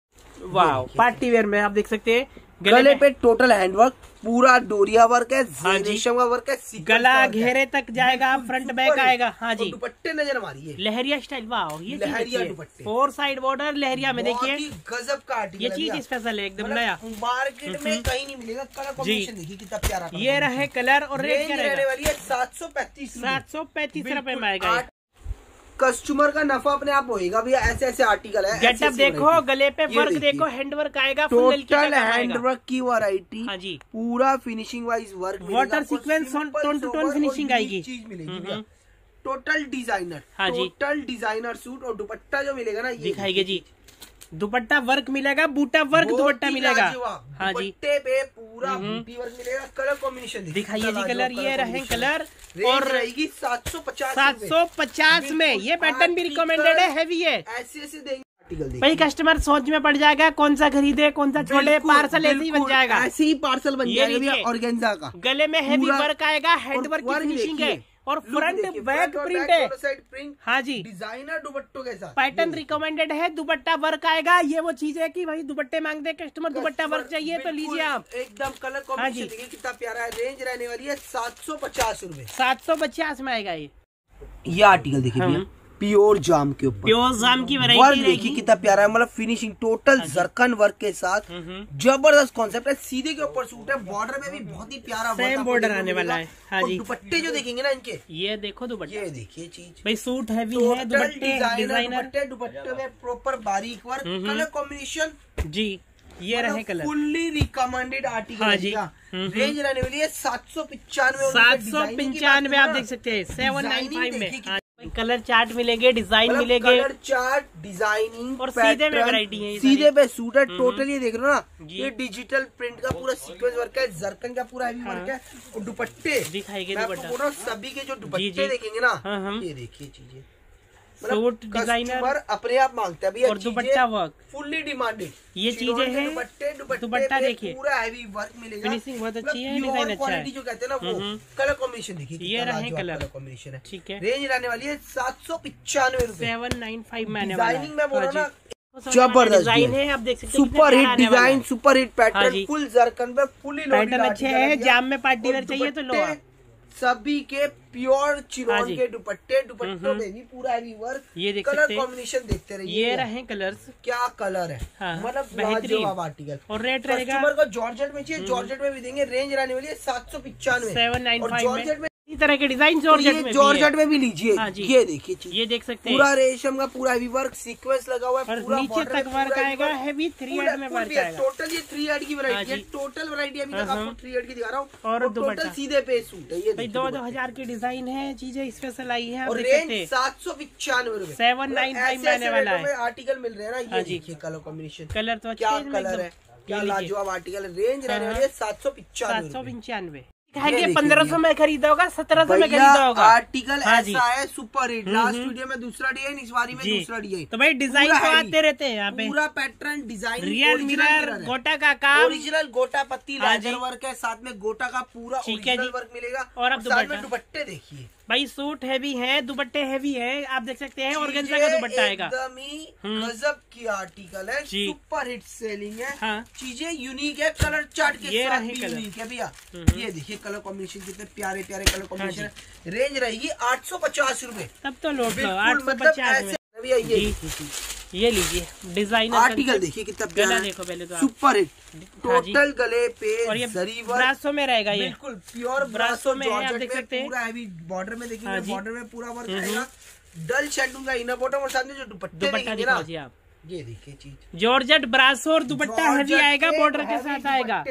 वाह पार्टी वेयर में आप देख सकते हैं। गले पे टोटल हैंडवर्क पूरा डोरिया वर्क है हाँ जी। रेशम का वर्क है गला। घेरे तक जाएगा फ्रंट बैक आएगा। हाँ जी। दुपट्टे नज़र मारिए लहरिया स्टाइल वाह ये लहरिया दुपट्टे। फोर साइड बॉर्डर लहरिया में देखिए। गजब का ये चीज़। स्पेशल है एकदम मतलब नया। मार्केट में कहीं नहीं मिलेगा कलर कॉम्बिनेशन देखिए कितना प्यारा ये रहे कलर और रेट रहने वाली है सात सौ पैंतीस सात सौ पैंतीस रुपए में आएगा। कस्टमर का नफा अपने आप होएगा भैया ऐसे ऐसे आर्टिकल है गेटअप देखो गले पे वर्क देखो हैंड वर्क आएगा टोटल। हैंडवर्क की वैरायटी हाँ जी। पूरा finishing wise work water sequence tone to tone finishing आएगी। चीज़ मिलेगी हम्म, भैया। टोटल डिज़ाइनर हाँ जी। टोटल डिज़ाइनर सूट और दुपट्टा जो मिलेगा ना ये दिखाएगी जी। दुपट्टा वर्क मिलेगा बूटा वर्क दुपट्टा मिलेगा। हाँ जी। पे पूरा बूटी वर्क मिलेगा कलर कॉम्बिनेशन दिखाइए जी कलर ये रहे कलर और और रहेगी सात सौ पचास सात सौ पचास में। ये पैटर्न भी रिकमेंडेड है हैवी है। ऐसे ऐसे देंगे भाई कस्टमर सोच में पड़ जाएगा कौन सा खरीदे कौन सा छोड़े पार्सल ऐसे ही बन जाएगा। ऐसे ही पार्सल बन जाएगा। ऑर्गेन्जा का। गले में हैवी वर्क आएगा हैंड वर्क की फिनिशिंग है। और फ्रंट बैक प्रिंट है। प्रिंट हाँ जी। डिज़ाइनर दुपट्टों के साथ। पैटर्न रिकमेंडेड है दुपट्टा वर्क आएगा। ये वो चीज़ है कि भाई दुपट्टे मांगते हैं कस्टमर दुपट्टा वर्क चाहिए तो लीजिए आप। एकदम कलर हाँ जी। कॉम्बिनेशन देखिए कितना प्यारा है रेंज रहने वाली है सात सौ पचास रूपए। सात सौ पचास में आएगा ये। ये आर्टिकल देखिए हाँ। भैया। प्योर जाम के ऊपर। प्योर जाम की वर्क देखिए कितना प्यारा है मतलब फिनिशिंग टोटल जरकन वर्क के साथ। हम्म। ज़बरदस्त कॉन्सेप्ट है सीधे के ऊपर सूट है बॉर्डर में भी बहुत ही प्यारा border देखने आने वाला है। हाँ जी। दुपट्टे जो देखेंगे ना इनके। ये देखो दुपट्टे। ये देखिए चीज़। भाई सूट हैवी है दुपट्टे डिज़ाइनर दुपट्टे दुपट्टे में प्रॉपर बारीक वर्क हम्म। कलर कॉम्बिनेशन जी ये रहे कलर फुल्ली रिकमेंडेड आर्टिकल हाँ जी। हम्म। रेंज रहने वाली है सात सौ पिचानवे सात सौ पंचानवे आप देख सकते हैं सेवन नाइन फाइव में। हाँ, कलर चार्ट मिलेंगे डिज़ाइन मिलेंगे। कलर चार्ट डिज़ाइनिंग और सीधे में वैरायटी है सीधे पे सूट है टोटल ये देख लो हो ना ये डिजिटल प्रिंट का पूरा सीक्वेंस वर्क है जरकन का पूरा हैवी वर्क है और दुपट्टे। दिखाएँगे हूँ सभी के जो दुपट्टे देखेंगे ना हाँ, हाँ। ये देखिए चीज़ें। सूट डिज़ाइनर अपने आप मांगते है भैया और दुपट्टा वर्क फुल्ली डिमांडेड ये चीज़ें हैं दुपट्टे देखिए। पूरा हैवी वर्क मिलेगा Finishing बहुत अच्छी है, मतलब डिज़ाइन अच्छा है। जो कहते हैं ना वो हम्म। कलर कॉम्बिनेशन देखिए ये रहे कलर। कॉम्बिनेशन है ठीक है रेंज रहने वाली है सात सौ पिचानवे रूपए सेवन नाइन फाइव में डिज़ाइनिंग में बोल। ना ज़बरदस्त डिज़ाइन है। आप देख सकते हैं super hit design super hit pattern. Full zircon पे फुली पैटर्न अच्छे हैं जाम में पार्टी चाहिए तो लो। सभी के प्योर चिरोन के दुपट्टे दुपट्टों हम्म। में भी पूरा रिवर्स ये देख कलर कॉम्बिनेशन देखते रहिए। ये रहे कलर्स क्या कलर है? हाँ, मतलब। लाजवाब आर्टिकल और रेट रहेगा। कस्टमर को जॉर्जेट में चाहिए जॉर्जेट में भी देंगे। रेंज रहने वाली है सात सौ पिचानवे। सेवन नाइन जॉर्जेट में इसी तरह के डिज़ाइन तो जॉर्जेट ये में भी जॉर्जेट में भी लीजिए। हाँ। ये देखिए ये देख सकते हैं। पूरा रेशम का पूरा हैवी वर्क सीक्वेंस लगा हुआ है पूरा नीचे तक वर्क आएगा हैवी थ्री एड में वर्क है। आएगा। टोटल ये थ्री एड की वैरायटी हाँ है। टोटल वैरायटी अभी तक हाँ, आपको थ्री एड की दिखा रहा हूँ। और टोटल सीधे पे सूट है ये दो दो हज़ार की डिज़ाइन है चीज़ें स्पेशल आई है और रेंज सात सौ पिचानवे रूपए। 795 में आने वाला है। आर्टिकल मिल रहे हैं ना ये देखिए कलर कॉम्बिनेशन कलर तो क्या कलर है? क्या लाजवाब आर्टिकल रेंज रहने वाली है सात सौ सात पिचानवे। पंद्रह सौ में खरीदा होगा सत्रह सौ में खरीदा होगा आर्टिकल हाँ। ऐसा है सुपर हिट लास्ट वीडियो में दूसरा डी इस बारी में दूसरा डी आई तो भाई डिज़ाइन तो आते रहते हैं यहाँ पे। पूरा पैटर्न डिज़ाइन रियल मिरर गोटा का काम। ओरिजिनल गोटा पत्ती लाजर वर्क है साथ में गोटा का पूरा ओरिजिनल वर्क मिलेगा। और अब। दुपट्टे देखिए। भाई सूट हैवी है दुपट्टे हैवी है आप देख सकते हैं और का दुपट्टा आएगा। एकदम ही हम्म। गजब की आर्टिकल है सुपर हिट सेलिंग है। हाँ। चीज़ें यूनिक है कलर चार्ट के ये साथ भी यूनिक है भैया। हम्म। ये देखिए कलर कॉम्बिनेशन कितने प्यारे प्यारे कलर कॉम्बिनेशन है। रेंज रहेगी आठ सौ पचास रूपए। तब तो लौट लो आठ सौ मतलब पचास भैया ये। ये लीजिए डिज़ाइनर आर्टिकल देखिए कितना देखो पहले तो सुपर हिट। टोटल गले पे और ये ब्रासो में रहेगा ये। बिल्कुल प्योर ब्रासो में है, आप देख सकते हैं। पूरा हैवी बॉर्डर में हाँ देखिए बॉर्डर में पूरा वर्क। आएगा डल शेडून का इनर बॉटम और साथ में जो दुपट्टे देखेंगे ना। आप। ये देखिए चीज़। जॉर्जेट ब्रासो और दुपट्टा हैवी आएगा बॉर्डर के साथ आएगा।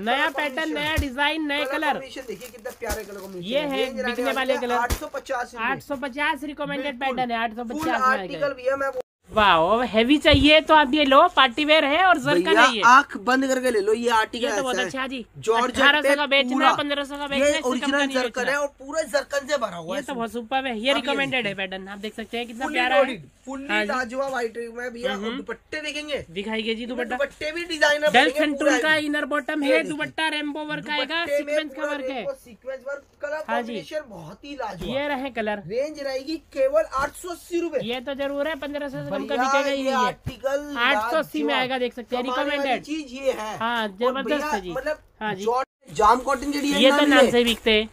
नया पैटर्न नया डिज़ाइन नए कलर देखिए कितना प्यारे कलर ये है। बिकने वाले कलर। आठ सौ पचास आठ सौ पचास रिकमेंडेड पैटर्न है आठ सौ फुल पचास वाह हैवी चाहिए तो आप ये लो पार्टी वेयर है और जरकन भैया है। ये आँख बंद करके ले लो ये आर्टिकल ये तो बहुत अच्छा जी। अठारह सौ का बेचना। है पंद्रह सौ का बेचना है का ओरिजिनल जरकन है और पूरे जरकन से भरा हुआ ये है तो बहुत सुपर है ये रिकमेंडेड है पैटर्न आप देख सकते हैं कितना प्यारा है। फुल्ली हाँ। लाजवाब आइटम में भैया और दुपट्टे देखेंगे। दिखाइए जी दुपट्टा। दुपट्टे भी डिज़ाइनर डल पूरा का इनर बॉटम है दुपट्टा रेम्बो वर्क आएगा सीक्वेंस का वर्क है। सीक्वेंस वर्क कलर हाँ जी। कॉम्बिनेशन बहुत ही लाजवाब ये रहे कलर रेंज रहेगी केवल आठ सौ अस्सी रूपए। ये तो ज़रूर है पंद्रह सौ कम का बिकेगा ही नहीं है आर्टिकल आठ सौ अस्सी में आएगा देख सकते हैं रिकमेंडेड चीज़ ये है। हाँ, ज़बरदस्त है जी। हाँ जी। जाम कॉटन जड़ी ये तो नाम से बिकते हैं।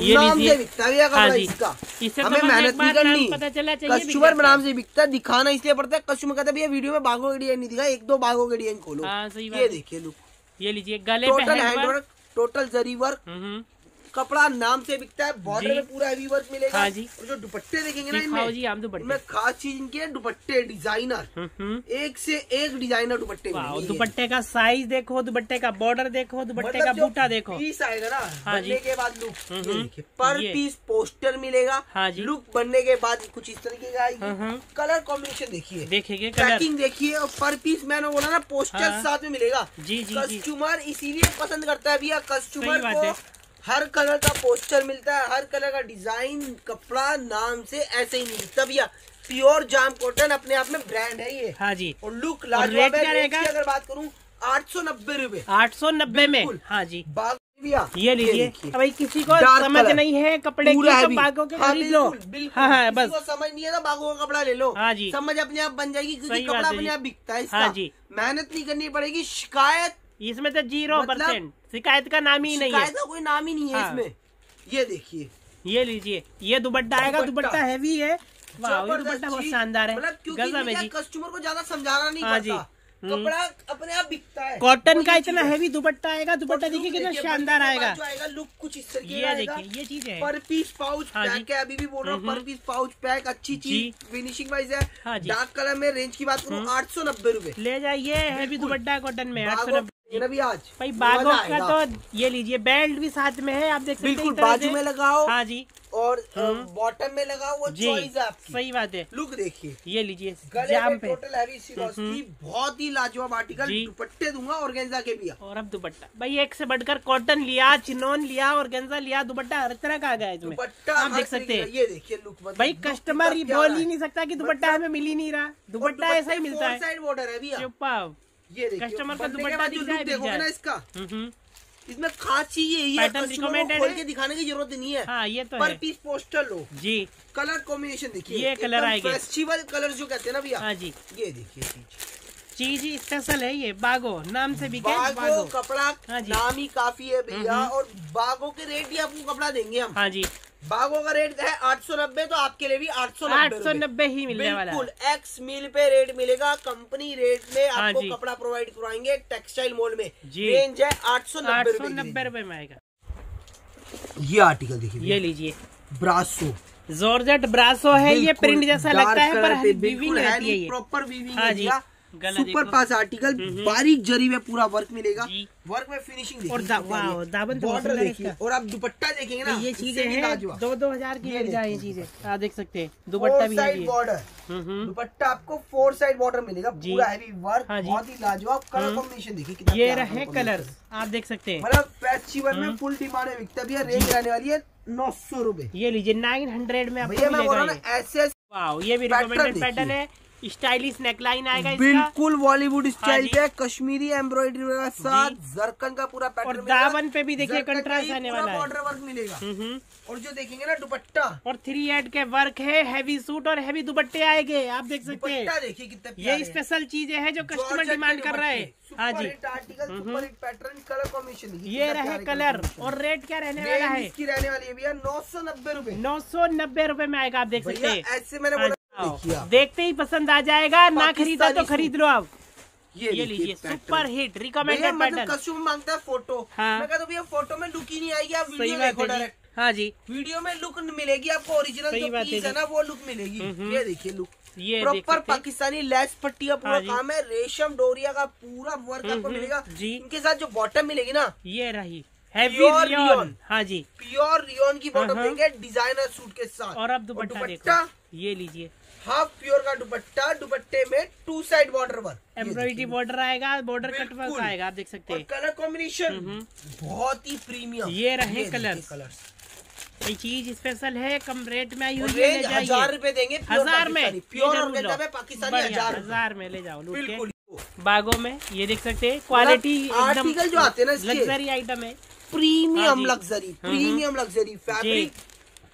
ये नाम से बिकता है हाँ जी। इसका। इससे तो हमें मेहनत नहीं नाम करनी। पता चला चाहिए कस्टमर नाम से बिकता दिखाना इसलिए पड़ता है। कस्टमर कहता है भैया वीडियो में बागों का डिज़ाइन नहीं दिखा एक दो बागों का डिज़ाइन खोलो हाँ सही बात ये देखिए लुक ये लीजिए गले टोटल हैंड वर्क। टोटल जरी वर्क। हम्म, कपड़ा नाम से बिकता है बॉर्डर में पूरा हैवी वर्क मिलेगा हाँ जी। और जो दुपट्टे देखेंगे ना इनमें जी हम दुपट्टे इनमें खास चीज़ इनके है दुपट्टे डिज़ाइनर हम्म, हम्म। एक से एक डिज़ाइनर दुपट्टे। दुपट्टे का साइज़ देखो दुपट्टे का बॉर्डर देखो दुपट्टे मतलब का बूटा देखो पीस आएगा ना हाँ बनने के बाद लुक हम्म, पर पीस पोस्टर मिलेगा हाँ जी। लुक बनने के बाद कुछ इस तरीके का आएगी हम्म। कलर कॉम्बिनेशन देखिए देखेंगे पैकिंग देखिए और पर पीस मैंने बोला ना पोस्टर हाँ। साथ में मिलेगा जी, जी। कस्टमर इसीलिए पसंद करता है भैया कस्टमर को है। हर कलर का पोस्टर मिलता है हर कलर का डिज़ाइन कपड़ा नाम से ऐसे ही नहीं मिलता भैया प्योर जाम कॉटन अपने आप में ब्रांड है ये। हाँ जी। और लुक लाजवाब है अगर बात करूँ आठ सौ नब्बे रूपए। आठ सौ नब्बे में। हाँ जी। बाग ये लीजिए। भाई किसी को समझ नहीं है कपड़े की तो। बागों के हाँ, खरीद लो। हाँ हाँ बस। को समझ नहीं है ना बागों का कपड़ा ले लो। हाँ जी। समझ अपने आप बन जाएगी क्योंकि कपड़ा अपने आप बिकता है इसका। हाँ जी। मेहनत नहीं करनी पड़ेगी शिकायत। इसमें तो ज़ीरो मतलब- परसेंट। शिकायत का नाम ही नहीं है। शिकायत का कोई नाम ही नहीं है हाँ। इसमें। ये देखिए। ये लीजिए। ये दुपट्टा आएगा दुपट्टा। हैवी है। वाह ये दुपट्टा बहुत शानदार है। मतलब क्योंकि गजब है जी। कस्टमर को ज़्यादा समझाना नहीं हाँ जी। हम्म। कपड़ा अपने आप बिकता है। कॉटन का इतना हैवी दुपट्टा आएगा दुपट्टा देखिए कितना शानदार आएगा। आएगा लुक कुछ इस तरीके ये देखिए ये चीज़ है। पर पीस पाउच हाँ पैक है अभी भी बोल रहा हूँ पर हम्म। पीस पाउच पैक अच्छी चीज़ फिनिशिंग वाइज है। हाँ डार्क कलर में रेंज की बात करूँ आठ सौ नब्बे रूपए। ले जाइए हैवी दुपट्टा कॉटन में आठ सौ नब्बे। भी आज। भाई बागों का तो ये लीजिए बेल्ट भी साथ में है आप देख सकते हैं बिल्कुल बाजू में लगाओ। हाँ जी। और बॉटम में लगा वो जी चॉइस आपकी। सही बात है। लुक देखिए। ये लीजिए जाम पे। टोटल हैवी सिरोस्की बहुत ही लाजवाब आर्टिकल दुपट्टे दूँगा और गेंजा के भी। और अब दुपट्टा। भाई एक से बढ़कर कॉटन लिया चिनोन लिया और गेंजा लिया दुपट्टा हर तरह का आ गया इसमें। दुपट्टा आप देख सकते हैं। ये देखिए लुक मतलब भाई कस्टमर ही बोल ही। नहीं सकता की दुपट्टा हमें मिल ही नहीं रहा। दुपट्टा ऐसा ही मिलता है। साइड बॉर्डर है भैया। ये कस्टमर का दुपट्टा देखोगे ना इसका। हम्म, हम्म। इसमें खास चीज़ यही है खोल के दिखाने की ज़रूरत नहीं है। हाँ ये तो पर है। पीस पोस्टर लो। जी। कलर कॉम्बिनेशन देखिए ये कलर आएगा। फेस्टिवल कलर जो कहते हैं ना भैया। हाँ जी। ये देखिए चीज़। चीज़ स्पेशल है ये बागो नाम से भी बागो बागो। कपड़ा हाँ जी। नाम ही काफ़ी है भैया और बागो के रेट भी आपको कपड़ा देंगे हम। हाँ जी। बागो का रेट है आठ सौ नब्बे तो आपके लिए भी आठ सौ आठ सौ नब्बे ही मिलने वाला है। बिल्कुल एक्स मिल पे रेट मिलेगा। कंपनी रेट में हाँ आपको। कपड़ा प्रोवाइड करवाएँगे टेक्सटाइल मॉल में। रेंज है आठ सौ आठ सौ नब्बे रुपए में आएगा। ये आर्टिकल देखिए ये लीजिए। ब्रासो जोरजट ब्रासो है ये प्रिंट जैसा लगता है पर वीविंग रहती है प्रॉपर वीविंग हाँ है जी। सुपर पास आर्टिकल बारीक जरी में पूरा वर्क मिलेगा। वर्क में फिनिशिंग और दा- दामन तो बॉर्डर देखिए और आप दुपट्टा देखेंगे ना ये चीज़ें हैं दो दो हज़ार की ये मिल जाए ये चीज़ें। आप देख सकते हैं दुपट्टा भी साइड बॉर्डर हम्म हम्म। दुपट्टा आपको फोर साइड बॉर्डर मिलेगा पूरा हैवी वर्क हाँ बहुत ही लाजवाब कलर हम्म। कॉम्बिनेशन देखिए कितना ये रहे कलर आप देख सकते हैं। मतलब फेस्टिवल में हम्म। फुल डिमांड है बिकता भी है रेंज रहने वाली है नौ सौ रूपए। ये लीजिए नाइन हंड्रेड में आपको मिलेगा ऐसे ये। भी रिकमेंडेड पैटर्न है। स्टाइलिश नेकलाइन आएगा इसका। बिल्कुल बॉलीवुड स्टाइल। पे कश्मीरी एम्ब्रॉयडरी के साथ जरकन का पूरा पैटर्न और दामन पे भी देखिए कंट्रास्ट आने वाला है। बॉर्डर वर्क मिलेगा। हम्म हम्म। और जो देखेंगे ना दुपट्टा। और थ्री एड के वर्क है हैवी सूट और हैवी दुपट्टे आएँगे आप देख सकते हैं। देखिए कितने ये स्पेशल चीज़ें हैं जो कस्टमर डिमांड कर रहे हैं। हाँ जी। आर्टिकल पैटर्न कलर कॉम्बिनेशन ये रहे कलर और रेट क्या रहने वाला है? इसकी रहने वाली है भैया नौ सौ नब्बे रूपए। नौ सौ नब्बे रूपए में आएगा आप देख सकते हैं। ऐसे मैंने देखते ही पसंद आ जाएगा ना खरीदा तो खरीद लो आप ये ये लीजिए super hit recommended pattern customer माँगता है फ़ोटो हाँ। मैं कहता भैया फ़ोटो में लुक ही नहीं आएगी आप वीडियो देखो है डायरेक्ट हाँ जी। वीडियो में लुक मिलेगी आपको ओरिजिनल जो है पीस है ना वो लुक मिलेगी। हम्म। ये देखिए लुक ये प्रॉपर पाकिस्तानी लेस पट्टी का पूरा हाँ काम है। रेशम डोरिया का पूरा वर्क आपको हम्म, मिलेगा। जी। इनके साथ जो बॉटम मिलेगी ना ये रही। हैवी Pure रियोन हाँ जी। प्योर रियोन की बॉटम हाँ, हाँ। देंगे डिज़ाइनर सूट के साथ। और अब दुपट्टा। ये लीजिए। हाफ़ प्योर का दुपट्टा दुपट्टे में two side border work embroidery border आएगा बॉर्डर कट वर्क आएगा आप देख सकते हैं। कलर कॉम्बिनेशन बहुत ही प्रीमियम ये रहे कलर colours। ये चीज़ स्पेशल है कम रेट में आई हुई है हज़ार रुपए देंगे हज़ार में प्योर और। में पाकिस्तानी हज़ार हज़ार में ले जाओ बिल्कुल। बागों में ये देख सकते हैं क्वालिटी आर्टिकल जो आते हैं ना लग्जरी आइटम है। हाँ premium luxury premium luxury fabric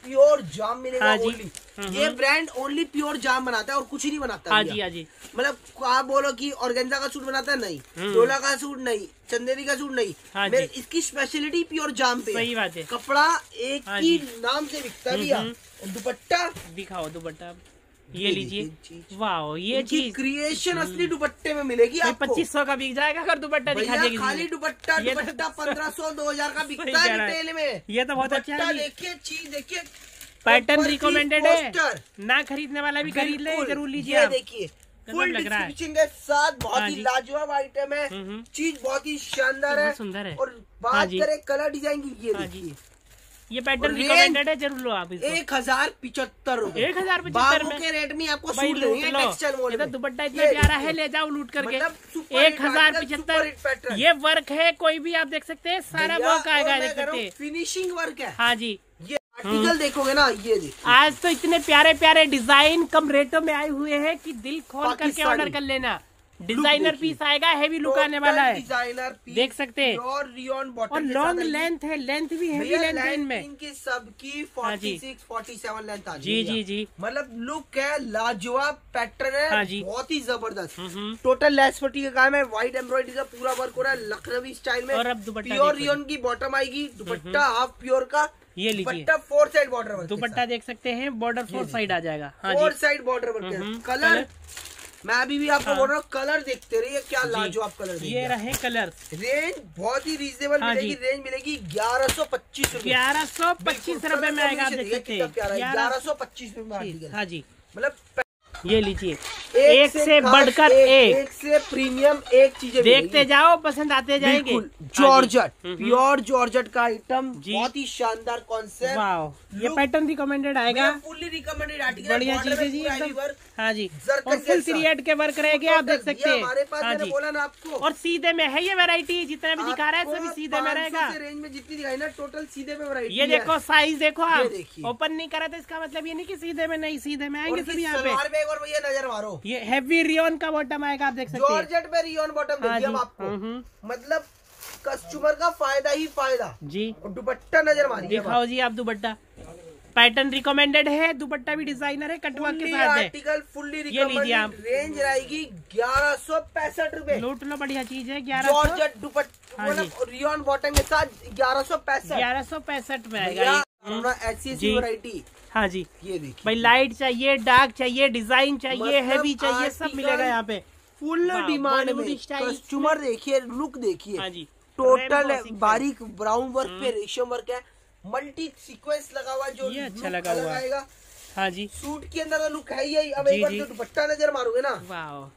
pure जाम मिलेगा हाँ ओनली हम्म। ये ब्रांड ओनली प्योर जाम बनाता है और कुछ ही नहीं बनाता हाँ जी हाँ जी। मतलब आप बोलो कि ऑर्गेन्जा का सूट बनाता है? नहीं। हम्म। डोला का सूट नहीं चंदेरी का सूट नहीं। हाँ मेरे- इसकी स्पेशलिटी प्योर जाम पे सही बात है। कपड़ा एक हाँ ही नाम से बिकता हम्म, भैया। हम्म। दुपट्टा? दिखाओ दुपट्टा। ये लीजिए। वाह ये चीज़। क्रिएशन असली दुपट्टे में मिलेगी आपको। पच्चीस सौ का बिक जाएगा अगर दुपट्टा दिखा देगी खाली दुपट्टा तो- दुपट्टा पंद्रह सौ दो हज़ार का बिकता है रिटेल में। ये तो बहुत अच्छा है देखिए चीज़ देखिए। पैटर्न रिकमेंडेड है। ना खरीदने वाला भी खरीद ले ज़रूर लीजिए देखिए फुल लग रहा है। डिस्क्रिप्शन के साथ बहुत हाँ ही लाजवाब आइटम है। हम्म, हम्म। चीज़ बहुत ही शानदार है। सुंदर है। और हाँ बात करें कलर डिज़ाइन की ये हाँ देखिए। ये पैटर्न रिकमेंडेड है ज़रूर लो आप इसको। एक हज़ार पिछहत्तर रूपए। एक हज़ार में। के रेट में आपको सूट लूट देंगे लो। टेक्सटाइल मॉल ये तो दुपट्टा इतना प्यारा है ले जाओ लूट करके। मतलब एक हज़ार पिछहत्तर ये वर्क है कोई भी आप देख सकते हैं सारा वर्क आएगा देख सकते हैं फिनिशिंग वर्क है। हाँ जी। आर्टिकल देखोगे ना ये देखिए आज तो इतने प्यारे प्यारे डिज़ाइन कम रेटों में आए हुए हैं कि दिल खोल करके ऑर्डर कर लेना। डिज़ाइनर पीस आएगा हैवी लुक आने वाला है। डिज़ाइनर पीस देख सकते हैं। और रियोन बॉटम और लॉन्ग लेंथ है। लेंथ भी हैवी लेंथ है इनमें। इनकी सबकी हाँ जी। 46 47 लेंथ आ जी जी जी। मतलब लुक है लाजवाब पैटर्न है हाँ जी। बहुत ही ज़बरदस्त। हम्म। टोटल लेस पट्टी का काम है व्हाइट एम्ब्रॉयडरी का पूरा वर्क हो रहा है लखनवी स्टाइल में। और अब दुपट्टा प्योर रियोन की बॉटम आएगी दुपट्टा हाफ़ प्योर का ये लीजिए। दुपट्टा फोर साइड बॉर्डर दुपट्टा देख सकते हैं बॉर्डर फोर साइड आ जाएगा। हाँ four side border work colour. मैं अभी भी आपको हाँ। बोल रहा हूँ कलर देखते रहिए क्या लाजो आप कलर ये रहे कलर रेंज बहुत ही रीजनेबल हाँ मिलेगी रेंज मिलेगी ग्यारह सौ पच्चीस रूपए। ग्यारह सौ पच्चीस रूपए में आएगा ग्यारह सौ पच्चीस रूपए में हाँ जी। मतलब ये लीजिए। एक से बढ़कर एक, एक। एक से प्रीमियम एक चीज़ें देखते जाओ पसंद आते जाएँगे। जॉर्जट हम्म, प्योर जॉर्जट का आइटम बहुत ही शानदार कॉन्सेप्ट वाओ ये पैटर्न रिकमेंडेड आएगा। फुल्ली रिकमेंडेड आर्टिकल बढ़िया चीज़ है जी हाँ जी। और फुल। थ्री के वर्क रहेंगे आप देख सकते हैं। हमारे पास हाँ मैंने जी। बोला ना आपको। और सीधे में है ये वैरायटी जितना भी दिखा रहा है सभी सीधे में रहेगा। रेंज में जितनी दिखाई ना टोटल सीधे में वैरायटी ये देखो साइज़ देखो आप। ओपन नहीं करा तो इसका मतलब ये नहीं की सीधे में नहीं सीधे में आएँगे सभी यहाँ पे। और भैया नज़र मारो। ये हैवी रियोन का बॉटम आएगा आप देख सकते हैं। जॉर्जेट में रियोन बॉटम हाँ देखिए जी। आपको। हम्म, मतलब कस्टमर का फ़ायदा ही फ़ायदा। जी। और दुपट्टा नज़र मारिए दिखाओ जी आप दुपट्टा। पैटर्न रिकमेंडेड है दुपट्टा भी डिज़ाइनर है कटवर्क के साथ है। आर्टिकल फुल्ली ये लीजिए आप। रिकमेंडेड रेंज रहेगी ग्यारह सौ पैंसठ रूपए। लूट लो बढ़िया चीज़ है ग्यारह दुपट्टा हाँ मतलब रियोन बॉटम के साथ ग्यारह सौ पैंसठ। ग्यारह सौ पैंसठ में आएगा ये। ऐसी ऐसी वैरायटी हाँ जी। ये देखिए। भाई लाइट चाहिए डार्क चाहिए डिज़ाइन चाहिए मतलब हैवी चाहिए सब मिलेगा यहाँ पे। फुल डिमांड में कस्टमर देखिए लुक देखिए। हाँ जी। टोटल बारीक ब्राउन वर्क पे रेशम वर्क है। मल्टी सीक्वेंस लगा हुआ जो ये अच्छा लगा हुआ आएगा हाँ जी। सूट के अंदर का लुक है ही अब एक बार जो। दुपट्टा नज़र मारोगे ना। वाह।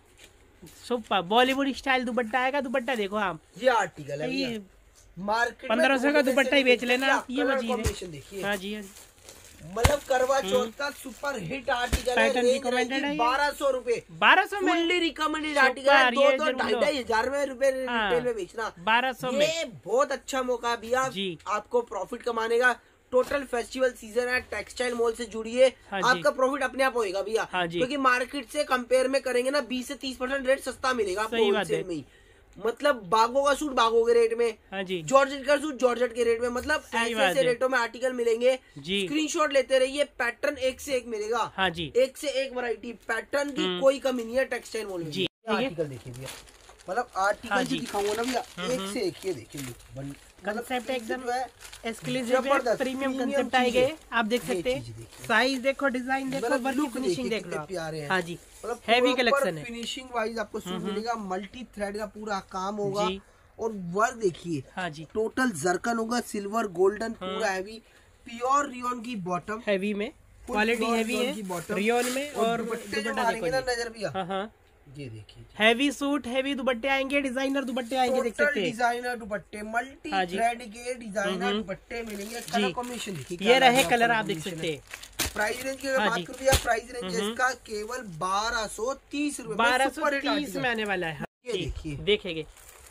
सुपर बॉलीवुड स्टाइल दुपट्टा आएगा दुपट्टा देखो आप। ये आर्टिकल है मार्केट 1500 का दुपट्टा ही बेच लेना। ये चीज़ है। हाँ जी हाँ जी। मतलब करवा चौथ का सुपर हिट आर्टिकल है है। बारह सौ रूपए। बारह सौ फुल्ली रिकमेंडेड आर्टिकल है दो दो ढाई ढाई हज़ार में रुपए हाँ। रिटेल में बेचना। बारह सौ में। ये बहुत अच्छा मौका है भैया। आपको प्रॉफिट कमाने का टोटल फेस्टिवल सीज़न है टेक्सटाइल मॉल से जुड़िए। हाँ आपका प्रॉफिट अपने आप होएगा भैया। हाँ क्योंकि मार्केट से कंपेयर में करेंगे ना 20 से 30 परसेंट रेट सस्ता मिलेगा आपको होलसेल में ही। मतलब बागों का सूट बागों के रेट में हाँ जी। जॉर्जेट का सूट जॉर्जेट के रेट में मतलब ऐसे ऐसे रेटों में आर्टिकल मिलेंगे। जी। स्क्रीनशॉट लेते रहिए पैटर्न एक से एक मिलेगा। हाँ जी। एक से एक वैरायटी पैटर्न की हम्म। कोई कमी नहीं है टेक्सटाइल मॉल में। जी। आर्टिकल देखिए भैया। मतलब आर्टिकल हाँ जी। दिखाऊँगा ना भैया एक से एक ये देखिए बन- मतलब कंसेप्ट एकदम एक्सक्लूसिव प्रीमियम कंसेप्ट आए गए आप देख सकते हैं। साइज़ देखो डिज़ाइन देखो वर्क फिनिशिंग देख प्यारे हैं। हाँ जी। मतलब हैवी कलेक्शन है। फिनिशिंग वाइज आपको सूट मिलेगा मल्टी थ्रेड का पूरा काम होगा और वर्क देखिए हाँ जी। टोटल जरकन होगा सिल्वर गोल्डन पूरा हैवी प्योर रियोन की बॉटम हैवी में क्वालिटी हैवी है रियोन में और दुपट्टा देखो नज़र भैया हाँ हाँ। ये देखिए हैवी सूट हैवी दुपट्टे आएँगे डिज़ाइनर दुपट्टे आएँगे देख सकते हैं। डिज़ाइनर दुपट्टे मल्टी हाँ थ्रेड के डिज़ाइनर हम्म। दुपट्टे मिलेंगे कलर कॉम्बिनेशन देखिए ये रहे कलर आप देख सकते है। प्राइस रेंज की अगर हाँ बात कर करूँ भैया प्राइस रेंज। इसका केवल बारह सौ तीस रूपए बारह सौ तीस में आने वाला है हाँ देखिए। देखेंगे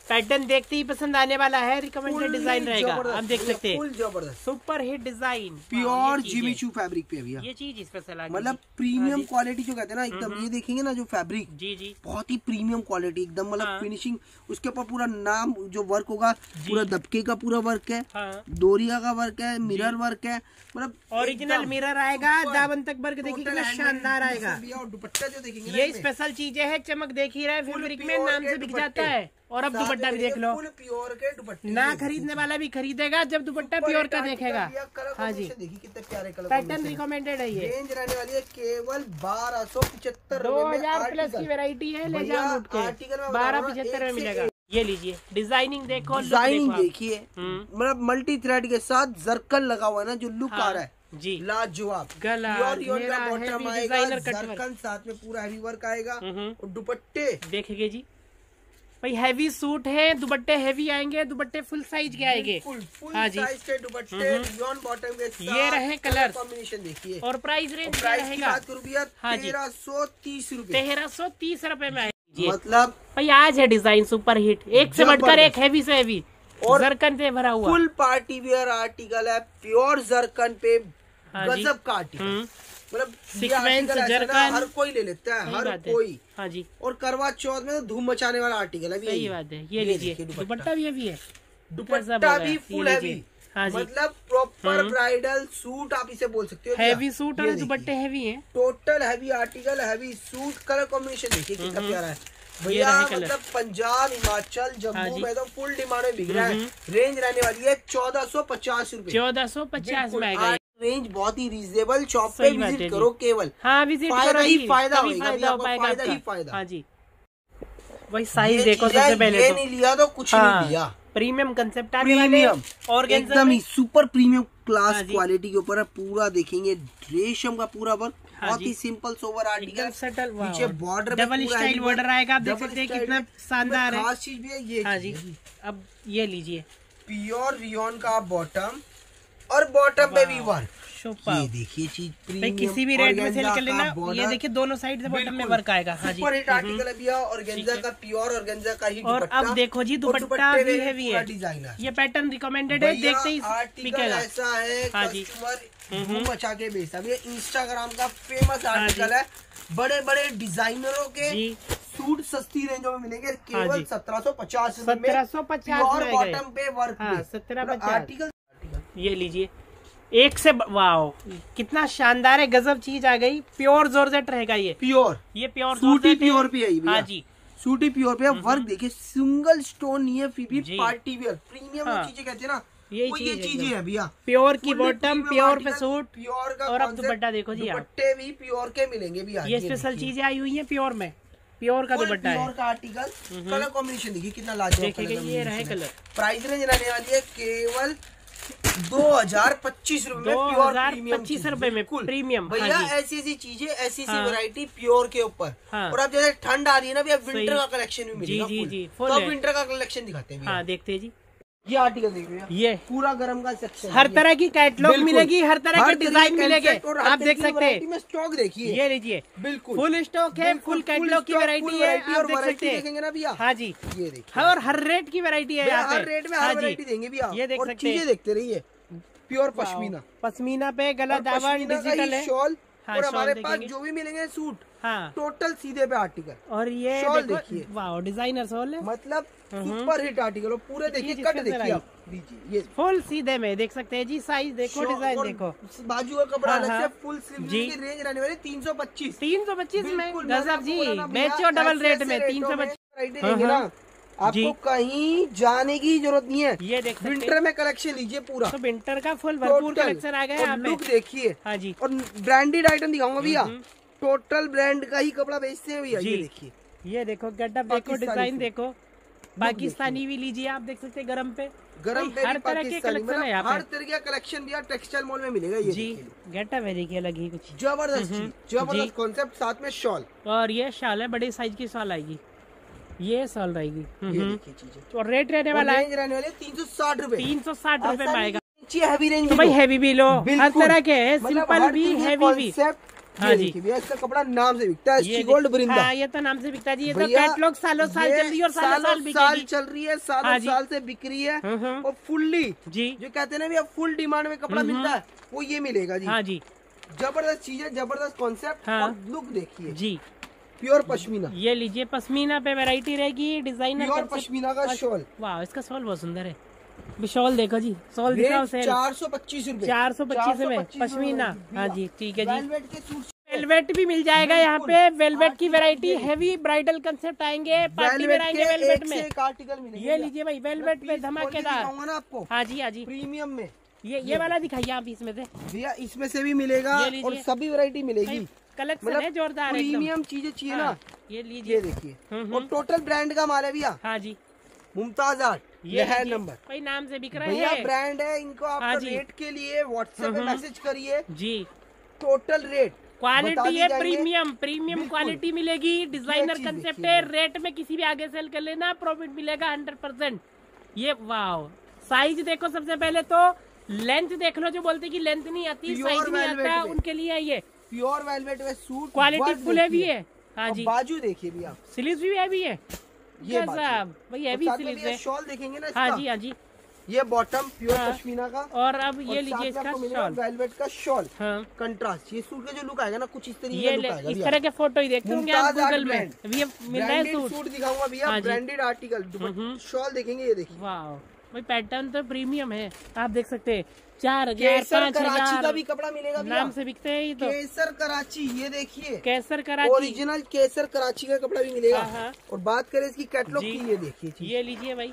पैटर्न देखते ही पसंद आने वाला है रिकमेंडेड डिज़ाइन रहेगा। आप देख सकते हैं। ज़बरदस्त। Super hit design pure Jimmy Choo fabric पे है भैया। ये चीज़ स्पेशल मतलब प्रीमियम हाँ क्वालिटी जो। कहते हैं ना एकदम ये देखेंगे ना जो फैब्रिक जी जी। बहुत ही प्रीमियम क्वालिटी एकदम मतलब हाँ। फिनिशिंग उसके ऊपर पूरा नाम जो वर्क होगा पूरा दबके का पूरा वर्क है हाँ। डोरिया का वर्क है मिरर वर्क है मतलब ओरिजिनल मिरर आएगा दामन तक वर्क देखिए total कितना handmade शानदार आएगा। और दुपट्टा जो देखेंगे ये स्पेशल चीज़ें है चमक देख ही रहे हैं full में नाम से बिक जाता है। और अब दुपट्टा भी देख लो। प्योर के दुपट्टे ना खरीदने वाला भी खरीदेगा जब दुपट्टा प्योर का देखेगा। हाँ जी। देखिए कितने प्यारे कलर पैटर्न रिकमेंडेड है ये। रेंज रहने वाली है केवल बारह सौ पिछहत्तर दो हज़ार प्लस की वेरायटी है ले जाओ बारह रहा पिछहत्तर में मिलेगा। ये लीजिए डिज़ाइनिंग देखो डिज़ाइनिंग देखिए। हम्म। मतलब मल्टी थ्रेड के साथ जरकन लगा हुआ है ना जो लुक हाँ, आ रहा है। जी। लाजवाब। गला, बॉटम आएगा साथ में पूरा हैवी वर्क आएगा। हम्म। और दुपट्टे। देखेंगे जी। भाई हैवी सूट है दुपट्टे हैवी आएँगे दुपट्टे फुल साइज़ के आएँगे। फुल फुल हाँ जी। साइज़ के दुपट्टे बॉटम के साथ ये रहे कलर कॉम्बिनेशन देखिए। और प्राइस रेंज रहेगा? हाँ जी। तेरह सौ तीस रूपए तेरह सौ तीस रूपए में आएगी। मतलब भाई आज है डिज़ाइन सुपर हिट एक से बढ़कर एक। हैवी से हैवी और जरकन से भरा हुआ। फुल पार्टी वेयर आर्टिकल है प्योर जरकन पे हाँ। गजब का आर्टिकल हम्म, मतलब। हर कोई ले लेता है हर कोई हाँ जी और करवा चौथ में तो धूम मचाने वाला आर्टिकल है सही बात है ये लीजिए दुपट्टा। भी है दुपट्टा भी फुल। हैवी हाँ जी मतलब प्रॉपर हम्म। ब्राइडल सूट आप इसे बोल सकते हो। हैवी सूट और दुपट्टे हैवी हैं total heavy article heavy suit colour combination देखिए कितना हम्म। प्यारा है भैया मतलब पंजाब हिमाचल हाँ जम्मू में तो फुल डिमांड में बिक रहा है हम्म। रेंज रहने वाली है चौदह सौ पचास रूपए चौदह सौ पचास में आएगा ये। रेंज बहुत ही रीजनेबल शॉप पे है विज़िट करो केवल। हाँ विज़िट फ़ायदा करो ही फ़ायदा तभी फ़ायदा हो फ़ायदा ही फ़ायदा। हाँ जी। वही साइज़ देखो सबसे पहले ये तो। नहीं लिया तो कुछ हाँ, नहीं लिया प्रीमियम कंसेप्ट प्रीमियम ऑर्गेन्जा एकदम ही? सुपर प्रीमियम क्लास हाँ क्वालिटी के ऊपर है। पूरा देखेंगे। रेशम का पूरा वर्क हाँ बहुत ही सिंपल सोवर आर्टिकल सटल पीछे बॉर्डर डबल स्टाइल बॉर्डर आएगा। आप देख सकते हैं कितना शानदार है। खास चीज़ भी है ये हाँ जी। अब ये लीजिए। प्योर रियोन का बॉटम और बॉटम पे भी वर्क ये देखिए चीज़ किसी भी रेट में सेल कर लेना। ये देखिए दोनों साइड से बॉटम में वर्क आएगा। हाँ जी। हिट आर्टिकल है भैया और गेंजा का प्योर और गेंजा का ही और अब देखो जी और दुपट्टा भी हैवी है डिज़ाइनर ये पैटर्न रिकमेंडेड है देखते ही बिकेगा। ऐसा है हाँ जी। मचा के बेचता ये इंस्टाग्राम का फ़ेमस आर्टिकल है बड़े बड़े डिजाइनरों के हाँ सूट सस्ती रेंजों में मिलेंगे हाँ केवल सत्रह सौ पचास सत्रह सौ पचास और आएगा ये। बॉटम पे वर्क सत्रह आर्टिकल ये लीजिए। एक से वाओ कितना शानदार है गजब चीज़ आ गई। प्योर जॉर्जेट रहेगा ये। प्योर। ये प्योर सूटी प्योर पे है हाँ जी। सूटी प्योर पे वर्क देखिए सिंगल स्टोन नहीं है फिर भी पार्टी वेयर। प्रीमियम हाँ। चीज़ें कहते हैं ना यही चीज़ ये है चीज़ें। है भैया। प्योर की बॉटम प्योर पे सूट प्योर का और अब दुपट्टा देखो जी आप दुपट्टे भी प्योर के मिलेंगे भैया ये स्पेशल चीज़ें आई हुई हैं प्योर में। प्योर का दुपट्टा प्योर का आर्टिकल कलर कॉम्बिनेशन देखिए कितना लाजवाब colour ये रहे कलर प्राइस रेंज रहने वाली है केवल दो हज़ार पच्चीस रूपए में प्योर पच्चीस रूपए में कुल प्रीमियम भैया हाँ ऐसी ऐसी चीज़ें ऐसी ऐसी हाँ। वैरायटी प्योर के ऊपर। हाँ। और अब जैसे ठंड आ रही है ना भैया विंटर का कलेक्शन भी मिलेगा जी, जी जी, तो अब विंटर का कलेक्शन दिखाते हैं हाँ देखते हैं जी। ये आर्टिकल देखिए ये। पूरा गर्म का सेक्शन हर तरह की कैटलॉग मिलेगी हर तरह के डिज़ाइन मिलेंगे। आप देख सकते हैं। में स्टॉक देखिए। ये लीजिए बिल्कुल। फुल स्टॉक है फुल कैटलॉग की वैरायटी है आप और देख सकते हैं। ना भैया। हाँ जी। ये देखिए। और हर रेट की वैरायटी है यहाँ हर रेट में हाँ हर जी। वैरायटी देंगे भैया। ये देख सकते हैं। देखते रहिए। प्योर पश्मीना। पश्मीना पे गला दामन डिजिटल है। शॉल हाँ, और हमारे पास जो भी मिलेंगे सूट हाँ। टोटल सीधे पे आर्टिकल। और ये शॉल देखिए। वाह डिज़ाइनर शॉल है। मतलब सुपर हिट आर्टिकल पूरे देखिए कट देखिए आप ये। फुल सीधे में देख सकते हैं जी साइज़ देखो डिज़ाइन देखो। बाजू का कपड़ा हाँ, हाँ। फुल जी। की रेंज रहने वाली तीन सौ पच्चीस। तीन सौ पच्चीस में? गजब जी ना भैया, बेचो डबल रेट में तीन सौ पच्चीस। हाँ, हाँ। ना आपको कहीं जाने की ज़रूरत नहीं है। ये देख विंटर में कलेक्शन लीजिए पूरा। तो विंटर का फुल भरपूर कलेक्शन आ गया यहाँ लुक देखिए। हाँ जी। और ब्रांडेड आइटम दिखाऊँगा भैया। हम्म। टोटल ब्रांड का ही कपड़ा बेचते हैं भैया ये देखिए। ये देखो गड्ढा देखो। डिज़ाइन देखो पाकिस्तानी भी लीजिए आप देख सकते हैं गरम पे। गरम भाई, हर तरह के कलेक्शन है यहाँ हर तरह का कलेक्शन भैया टेक्सटाइल मॉल में मिलेगा ये जी देखिए। गेटा है देखिए अलग ही कुछ। ज़बरदस्त हम्म, ज़बरदस्त कॉन्सेप्ट साथ में शॉल और ये शॉल है बड़ी साइज़ की शॉल आएगी। ये शाल रहेगी। हम्म। चीज़ें। और रेट रहने वाला है। रहने वाले तीन सौ साठ रूपए। तीन सौ साठ रूपए में आएगा। हैवी रेंज तो भाई हैवी भी लो। हर तरह के है मतलब सिंपल भी हैवी भी। हाँ जी। भैया इसका कपड़ा नाम से बिकता है गोल्ड बरिंदा। हाँ ये तो नाम से बिकता है जी ये तो कैटलॉग सालों साल चल रही है और सालों साल साल चल रही है सालों हाँ साल से बिक रही है। हम्म, हम्म। और फुल्ली जी। जो कहते हैं ना भैया फुल डिमांड में कपड़ा हम्म, मिलता है वो ये मिलेगा जी। हाँ जी। ज़बरदस्त चीज़ है ज़बरदस्त कॉन्सेप्ट हाँ। लुक देखिए। जी। प्योर पश्मीना। ये लीजिए पश्मीना पे वैरायटी रहेगी डिज़ाइनर प्योर पश्मीना का शॉल वाह इसका शॉल बहुत सुंदर है। भी शॉल देखो जी शॉल दिखाओ सेल। चार सौ पच्चीस रूपए। चार सौ पच्चीस में पश्मीना। हाँ जी ठीक है जी। वेलवेट के सूट वेलवेट भी मिल जाएगा यहाँ पे। वेलवेट की वैरायटी हैवी ब्राइडल कंसेप्ट आएँगे पार्टी वेलवेट आएँगे वेलवेट में। एक आर्टिकल ये लीजिए भाई वेलवेट quality धमाकेदार। आपको। हाँ जी हाँ जी। प्रीमियम में। ये ये वाला दिखाइए आप इसमें से। भैया इसमें से भी मिलेगा और सभी वैरायटी मिलेगी। कलेक्शन मतलब है जोरदार प्रीमियम चीज़ें चाहिए ना। हाँ, ये लीजिए। देखिए। हम्म, और टोटल ब्रांड का माल है भैया। हाँ जी। मुमताज़ आर्ट। ये है नंबर। कोई नाम से बिक रहे भैया ब्रांड है इनको आप हाँ रेट के लिए व्हाट्सएप हम्म। मैसेज करिए। जी। टोटल रेट क्वालिटी है प्रीमियम प्रीमियम क्वालिटी मिलेगी। डिज़ाइनर कंसेप्ट है रेट में किसी भी आगे सेल कर लेना प्रॉफिट मिलेगा हंड्रेड परसेंट ये वाओ साइज़ देखो सबसे पहले तो लेंथ देख लो जो बोलते कि लेंथ नहीं आती साइज़ नहीं आता उनके लिए है ये। प्योर वेलवेट में सूट क्वालिटी फुल हैवी देखिए। है। हाँ जी। बाजू देखिए भैया स्लीव्स भी हैवी है। ये भैया है। शॉल देखेंगे ना हाँ जी हाँ जी। ये बॉटम प्योर हाँ। पश्मीना का और अब ये लीजिए इसका शॉल वेलवेट का शॉल हाँ। कंट्रास्ट ये सूट का जो लुक आएगा ना कुछ इस तरीके का लुक आएगा इस तरह के फ़ोटो ही देखते होंगे आप गूगल में। अभी ये मिल रहा है सूट सूट दिखाऊँगा भैया ब्रांडेड आर्टिकल। शॉल देखेंगे ये देखिए। वाह भाई पैटर्न तो प्रीमियम है। आप देख सकते हैं चार हज़ार पाँच कराची का हज़ार भी कपड़ा मिलेगा नाम से बिकते हैं ये तो। केसर कराची ये देखिए। केसर कराची। ओरिजिनल केसर कराची का कपड़ा भी मिलेगा। हाँ, हाँ। और बात करें इसकी कैटलॉग की ये देखिए ये लीजिए भाई।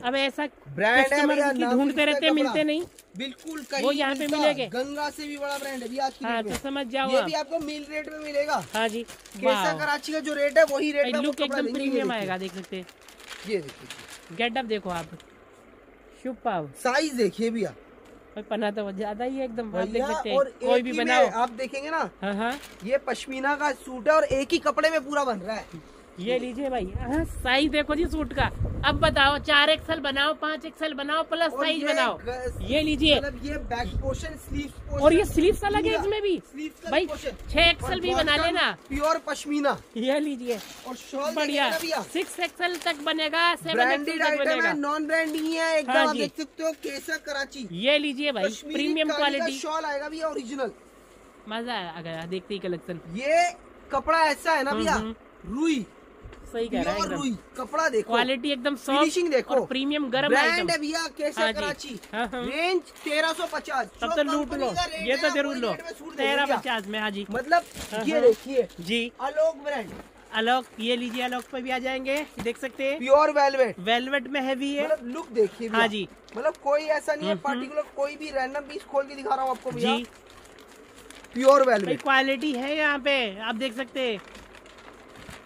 अब ऐसा ब्रांड है ढूंढते रहते हैं, मिलते नहीं। बिल्कुल वो यहाँ पे। मिलेंगे। गंगा से भी बड़ा ब्रांड है आज की हाँ तो समझ जाओ ये भी आपको मिल रेट में मिलेगा। हाँ जी। वाह। कराची का जो रेट है वही रेट लुक एकदम प्रीमियम आएगा देख सकते हैं। ये देखिए गेटअप देखो आप। शुभ साइज़ देखिए भैया। पन्ना तो ज़्यादा ही है एकदम आप देख सकते और हैं कोई भी बनाओ। आप देखेंगे ना हाँ हाँ। ये पश्मीना का सूट है और एक ही कपड़े में पूरा बन रहा है। ये लीजिए भाई हाँ साइज़ देखो जी सूट का। अब बताओ चार एक्सल बनाओ पाँच एक्सल बनाओ प्लस साइज़ बनाओ। ये लीजिए। मतलब ये बैक पोर्शन स्लीव और ये स्लीव्स अलग है इसमें भी? स्लीव भाई छह एक्सल भी बना लेना। प्योर पश्मीना। ये लीजिए। और शॉल बढ़िया। सिक्स एक्सल तक बनेगा सेवन ब्रांडेड एक्सल तक बनेगा। नॉन ब्रांड ही है एकदम हाँ आप देख सकते हो केसर कराची। ये लीजिए भाई प्रीमियम क्वालिटी शॉल आएगा भैया ओरिजिनल मज़ा आ गया देखते ही कलेक्शन ये कपड़ा ऐसा है ना भैया हम्म, रुई। सही कह रहा है एकदम। कपड़ा देखो। क्वालिटी एकदम फिनिशिंग देखो और प्रीमियम गर्म ब्रांड है भैया हाँ। कराची। हाँ, हाँ। रेंज तेरह सौ पचास। तब तो लूट लो। ये तो ज़रूर लो। तेरह पचास में हाँ जी। मतलब हाँ, ये हाँ। देखिए। जी। अलोक ब्रांड अलोक ये लीजिए अलोक पे भी आ जाएँगे। देख सकते हैं। प्योर वेलवेट वेलवेट में हैवी है। मतलब लुक देखिए हाँ जी। मतलब कोई ऐसा नहीं है हम्म, पर्टिकुलर कोई भी रैंडम पीस खोल के दिखा रहा हूँ आपको जी। प्योर वेलवेट क्वालिटी है यहाँ पे। आप देख सकते हैं।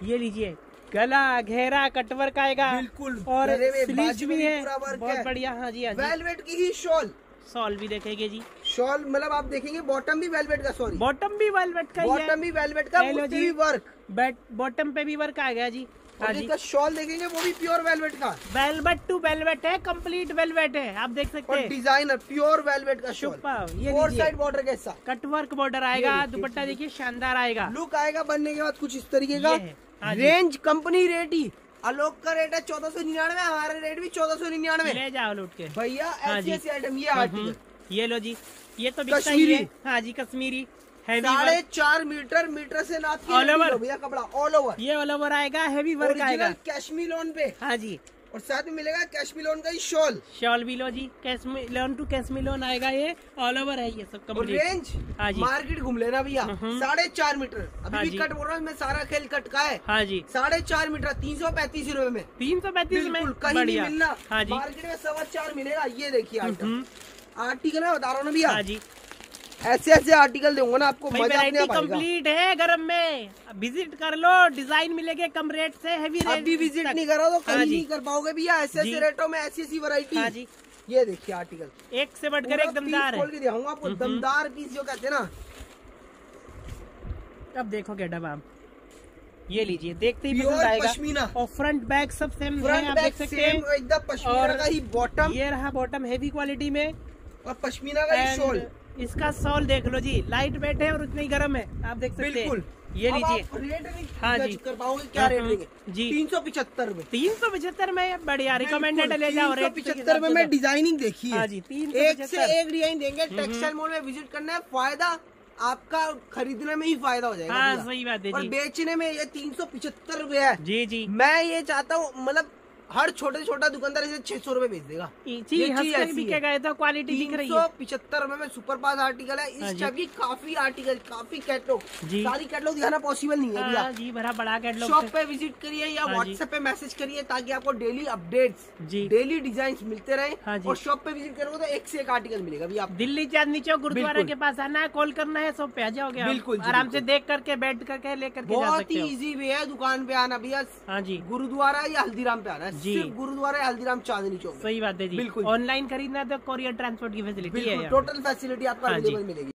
ये लीजिए। गला घेरा कटवर्क आएगा। बिल्कुल। और स्लीव्स भी है। बहुत बढ़िया हाँ जी हाँ वेलवेट की ही शॉल सॉल भी देखेंगे जी। शॉल मतलब आप देखेंगे बॉटम भी वेलवेट का सॉरी बॉटम भी वेलवेट का बॉटम भी वेलवेट का। भी वर्क बैट बॉटम पे भी वर्क आ गया जी। हाँ और जिसका शॉल देखेंगे वो भी प्योर वेलवेट का। वेलवेट टू वेलवेट है कंप्लीट वेलवेट है आप देख सकते हैं। डिज़ाइनर प्योर वेलवेट का शॉल ये फोर साइड बॉर्डर के साथ कटवर्क बॉर्डर आएगा दुपट्टा देखिए शानदार आएगा। लुक आएगा बनने के बाद कुछ इस तरीके का। है, हाँ। रेंज कंपनी रेट ही। आलोक का रेट है चौदह सौ निन्यानवे हमारा रेट भी चौदह सौ निन्यानवे। ले जाओ लूट के। भैया हाँ ऐसी ऐसी आइटम ये हम्म, आर्टिकल ये लो जी। ये तो बिकता ही कश्मीरी। है। हाँ जी कश्मीरी। साढ़े चार मीटर मीटर से नाप के ओवर भैया कपड़ा ऑल ओवर ये ऑल ओवर आएगा हैवी वर्क आएगा। कश्मीर लोन पे। हाँ जी। और साथ में मिलेगा कैश्मीर लोन का ही शॉल। शॉल भी लो जी cashmere lawn to cashmere lawn आएगा ये ऑल ओवर है ये सब और कंप्लीट रेंज हाँ जी। मार्केट घूम लेना भैया। हम्म। साढ़े चार मीटर। हाँ अभी भी कट बोल रहा हूँ मैं सारा खेल कट का है। हाँ जी। साढ़े चार मीटर तीन सौ पैंतीस रूपए में। तीन सौ पैंतीस में? कहीं नहीं मिलना। हाँ जी। मार्केट में सवा चार मिलेगा ये देखिए हम्म, आर्टिकल है बता रहा हूँ ना भैया। हाँ जी। ऐसे ऐसे आर्टिकल दूँगा ना आपको मज़ा आप कंप्लीट है गरम में। विज़िट कर लो डिज़ाइन मिलेंगे कम रेट से हैवी रेट अभी विज़िट नहीं करा तो हाँ कहीं नहीं कर पाओगे भैया ऐसे ऐसे रेटों में ऐसी ऐसी वैरायटी हाँ जी। ये देखिए आर्टिकल एक से बढ़कर एक दमदार है। के दिखाऊँगा आपको। दमदार पीस जो कहते हैं ना। अब देखो गेटअप आप ये लीजिए देखते ही पसंद आएगा। पश्मीना। और फ्रंट बैक सब सेम है आप देख सकते हैं। एकदम पश्मीना का ही बॉटम ये रहा बॉटम हैवी क्वालिटी में। और पश्मीना का ही शॉल इसका सॉल देख लो जी। लाइट वेट है और उतनी गर्म है। आप देख सकते बिल्कुल। हैं ये लीजिए। हाँ जी। कर पाओगे क्या रेट हाँ, देंगे जी। तीन सौ पिछहत्तर में। तीन सौ पचहत्तर में बढ़िया। रिकमेंडेड ले जाओ। रेट पिछहत्तर में मैं। डिज़ाइनिंग देखी हाँ। जी तीन एक से एक डिज़ाइन देंगे। टेक्सटाइल मॉल में विज़िट करना है। फ़ायदा आपका खरीदने में ही फ़ायदा हो जाएगा हाँ सही बात है और बेचने में ये तीन सौ पिछहत्तर रूपए है। जी जी। मैं ये चाहता हूँ मतलब हर छोटे छोटा दुकानदार इसे छह सौ रूपए बेच देगा। जी है। क्वालिटी दिख रही है। पिछहत्तर रूपए में सुपर पास आर्टिकल है। हाँ इस। टाइप की काफ़ी आर्टिकल काफ़ी कैटलॉग सारी कैटलॉग दिखाना पॉसिबल नहीं है हाँ जी भरा बड़ा कैटलॉग शॉप पे विज़िट करिए या हाँ व्हाट्सएप पे मैसेज करिए ताकि आपको डेली अपडेट्स जी। डेली डिज़ाइन मिलते रहे हाँ और शॉप पे विज़िट करोगे तो एक से एक आर्टिकल मिलेगा भैया आपको। दिल्ली चांदनी चौक गुरुद्वारा के पास आना है कॉल करना है सब पे आ जाओगे बिल्कुल आराम से देख करके बैठ करके लेकर बहुत ही हो। इजी वे है दुकान पे आना भैया। हाँ जी। गुरुद्वारा या हल्दीराम पे आना है। जी। गुरुद्वारा हल्दीराम चांदनी चौक सही बात है जी। बिल्कुल। ऑनलाइन खरीदना है तो कोरियर ट्रांसपोर्ट की फैसिलिटी है टोटल फैसिलिटी आपको हाँ अवेलेबल मिलेगी।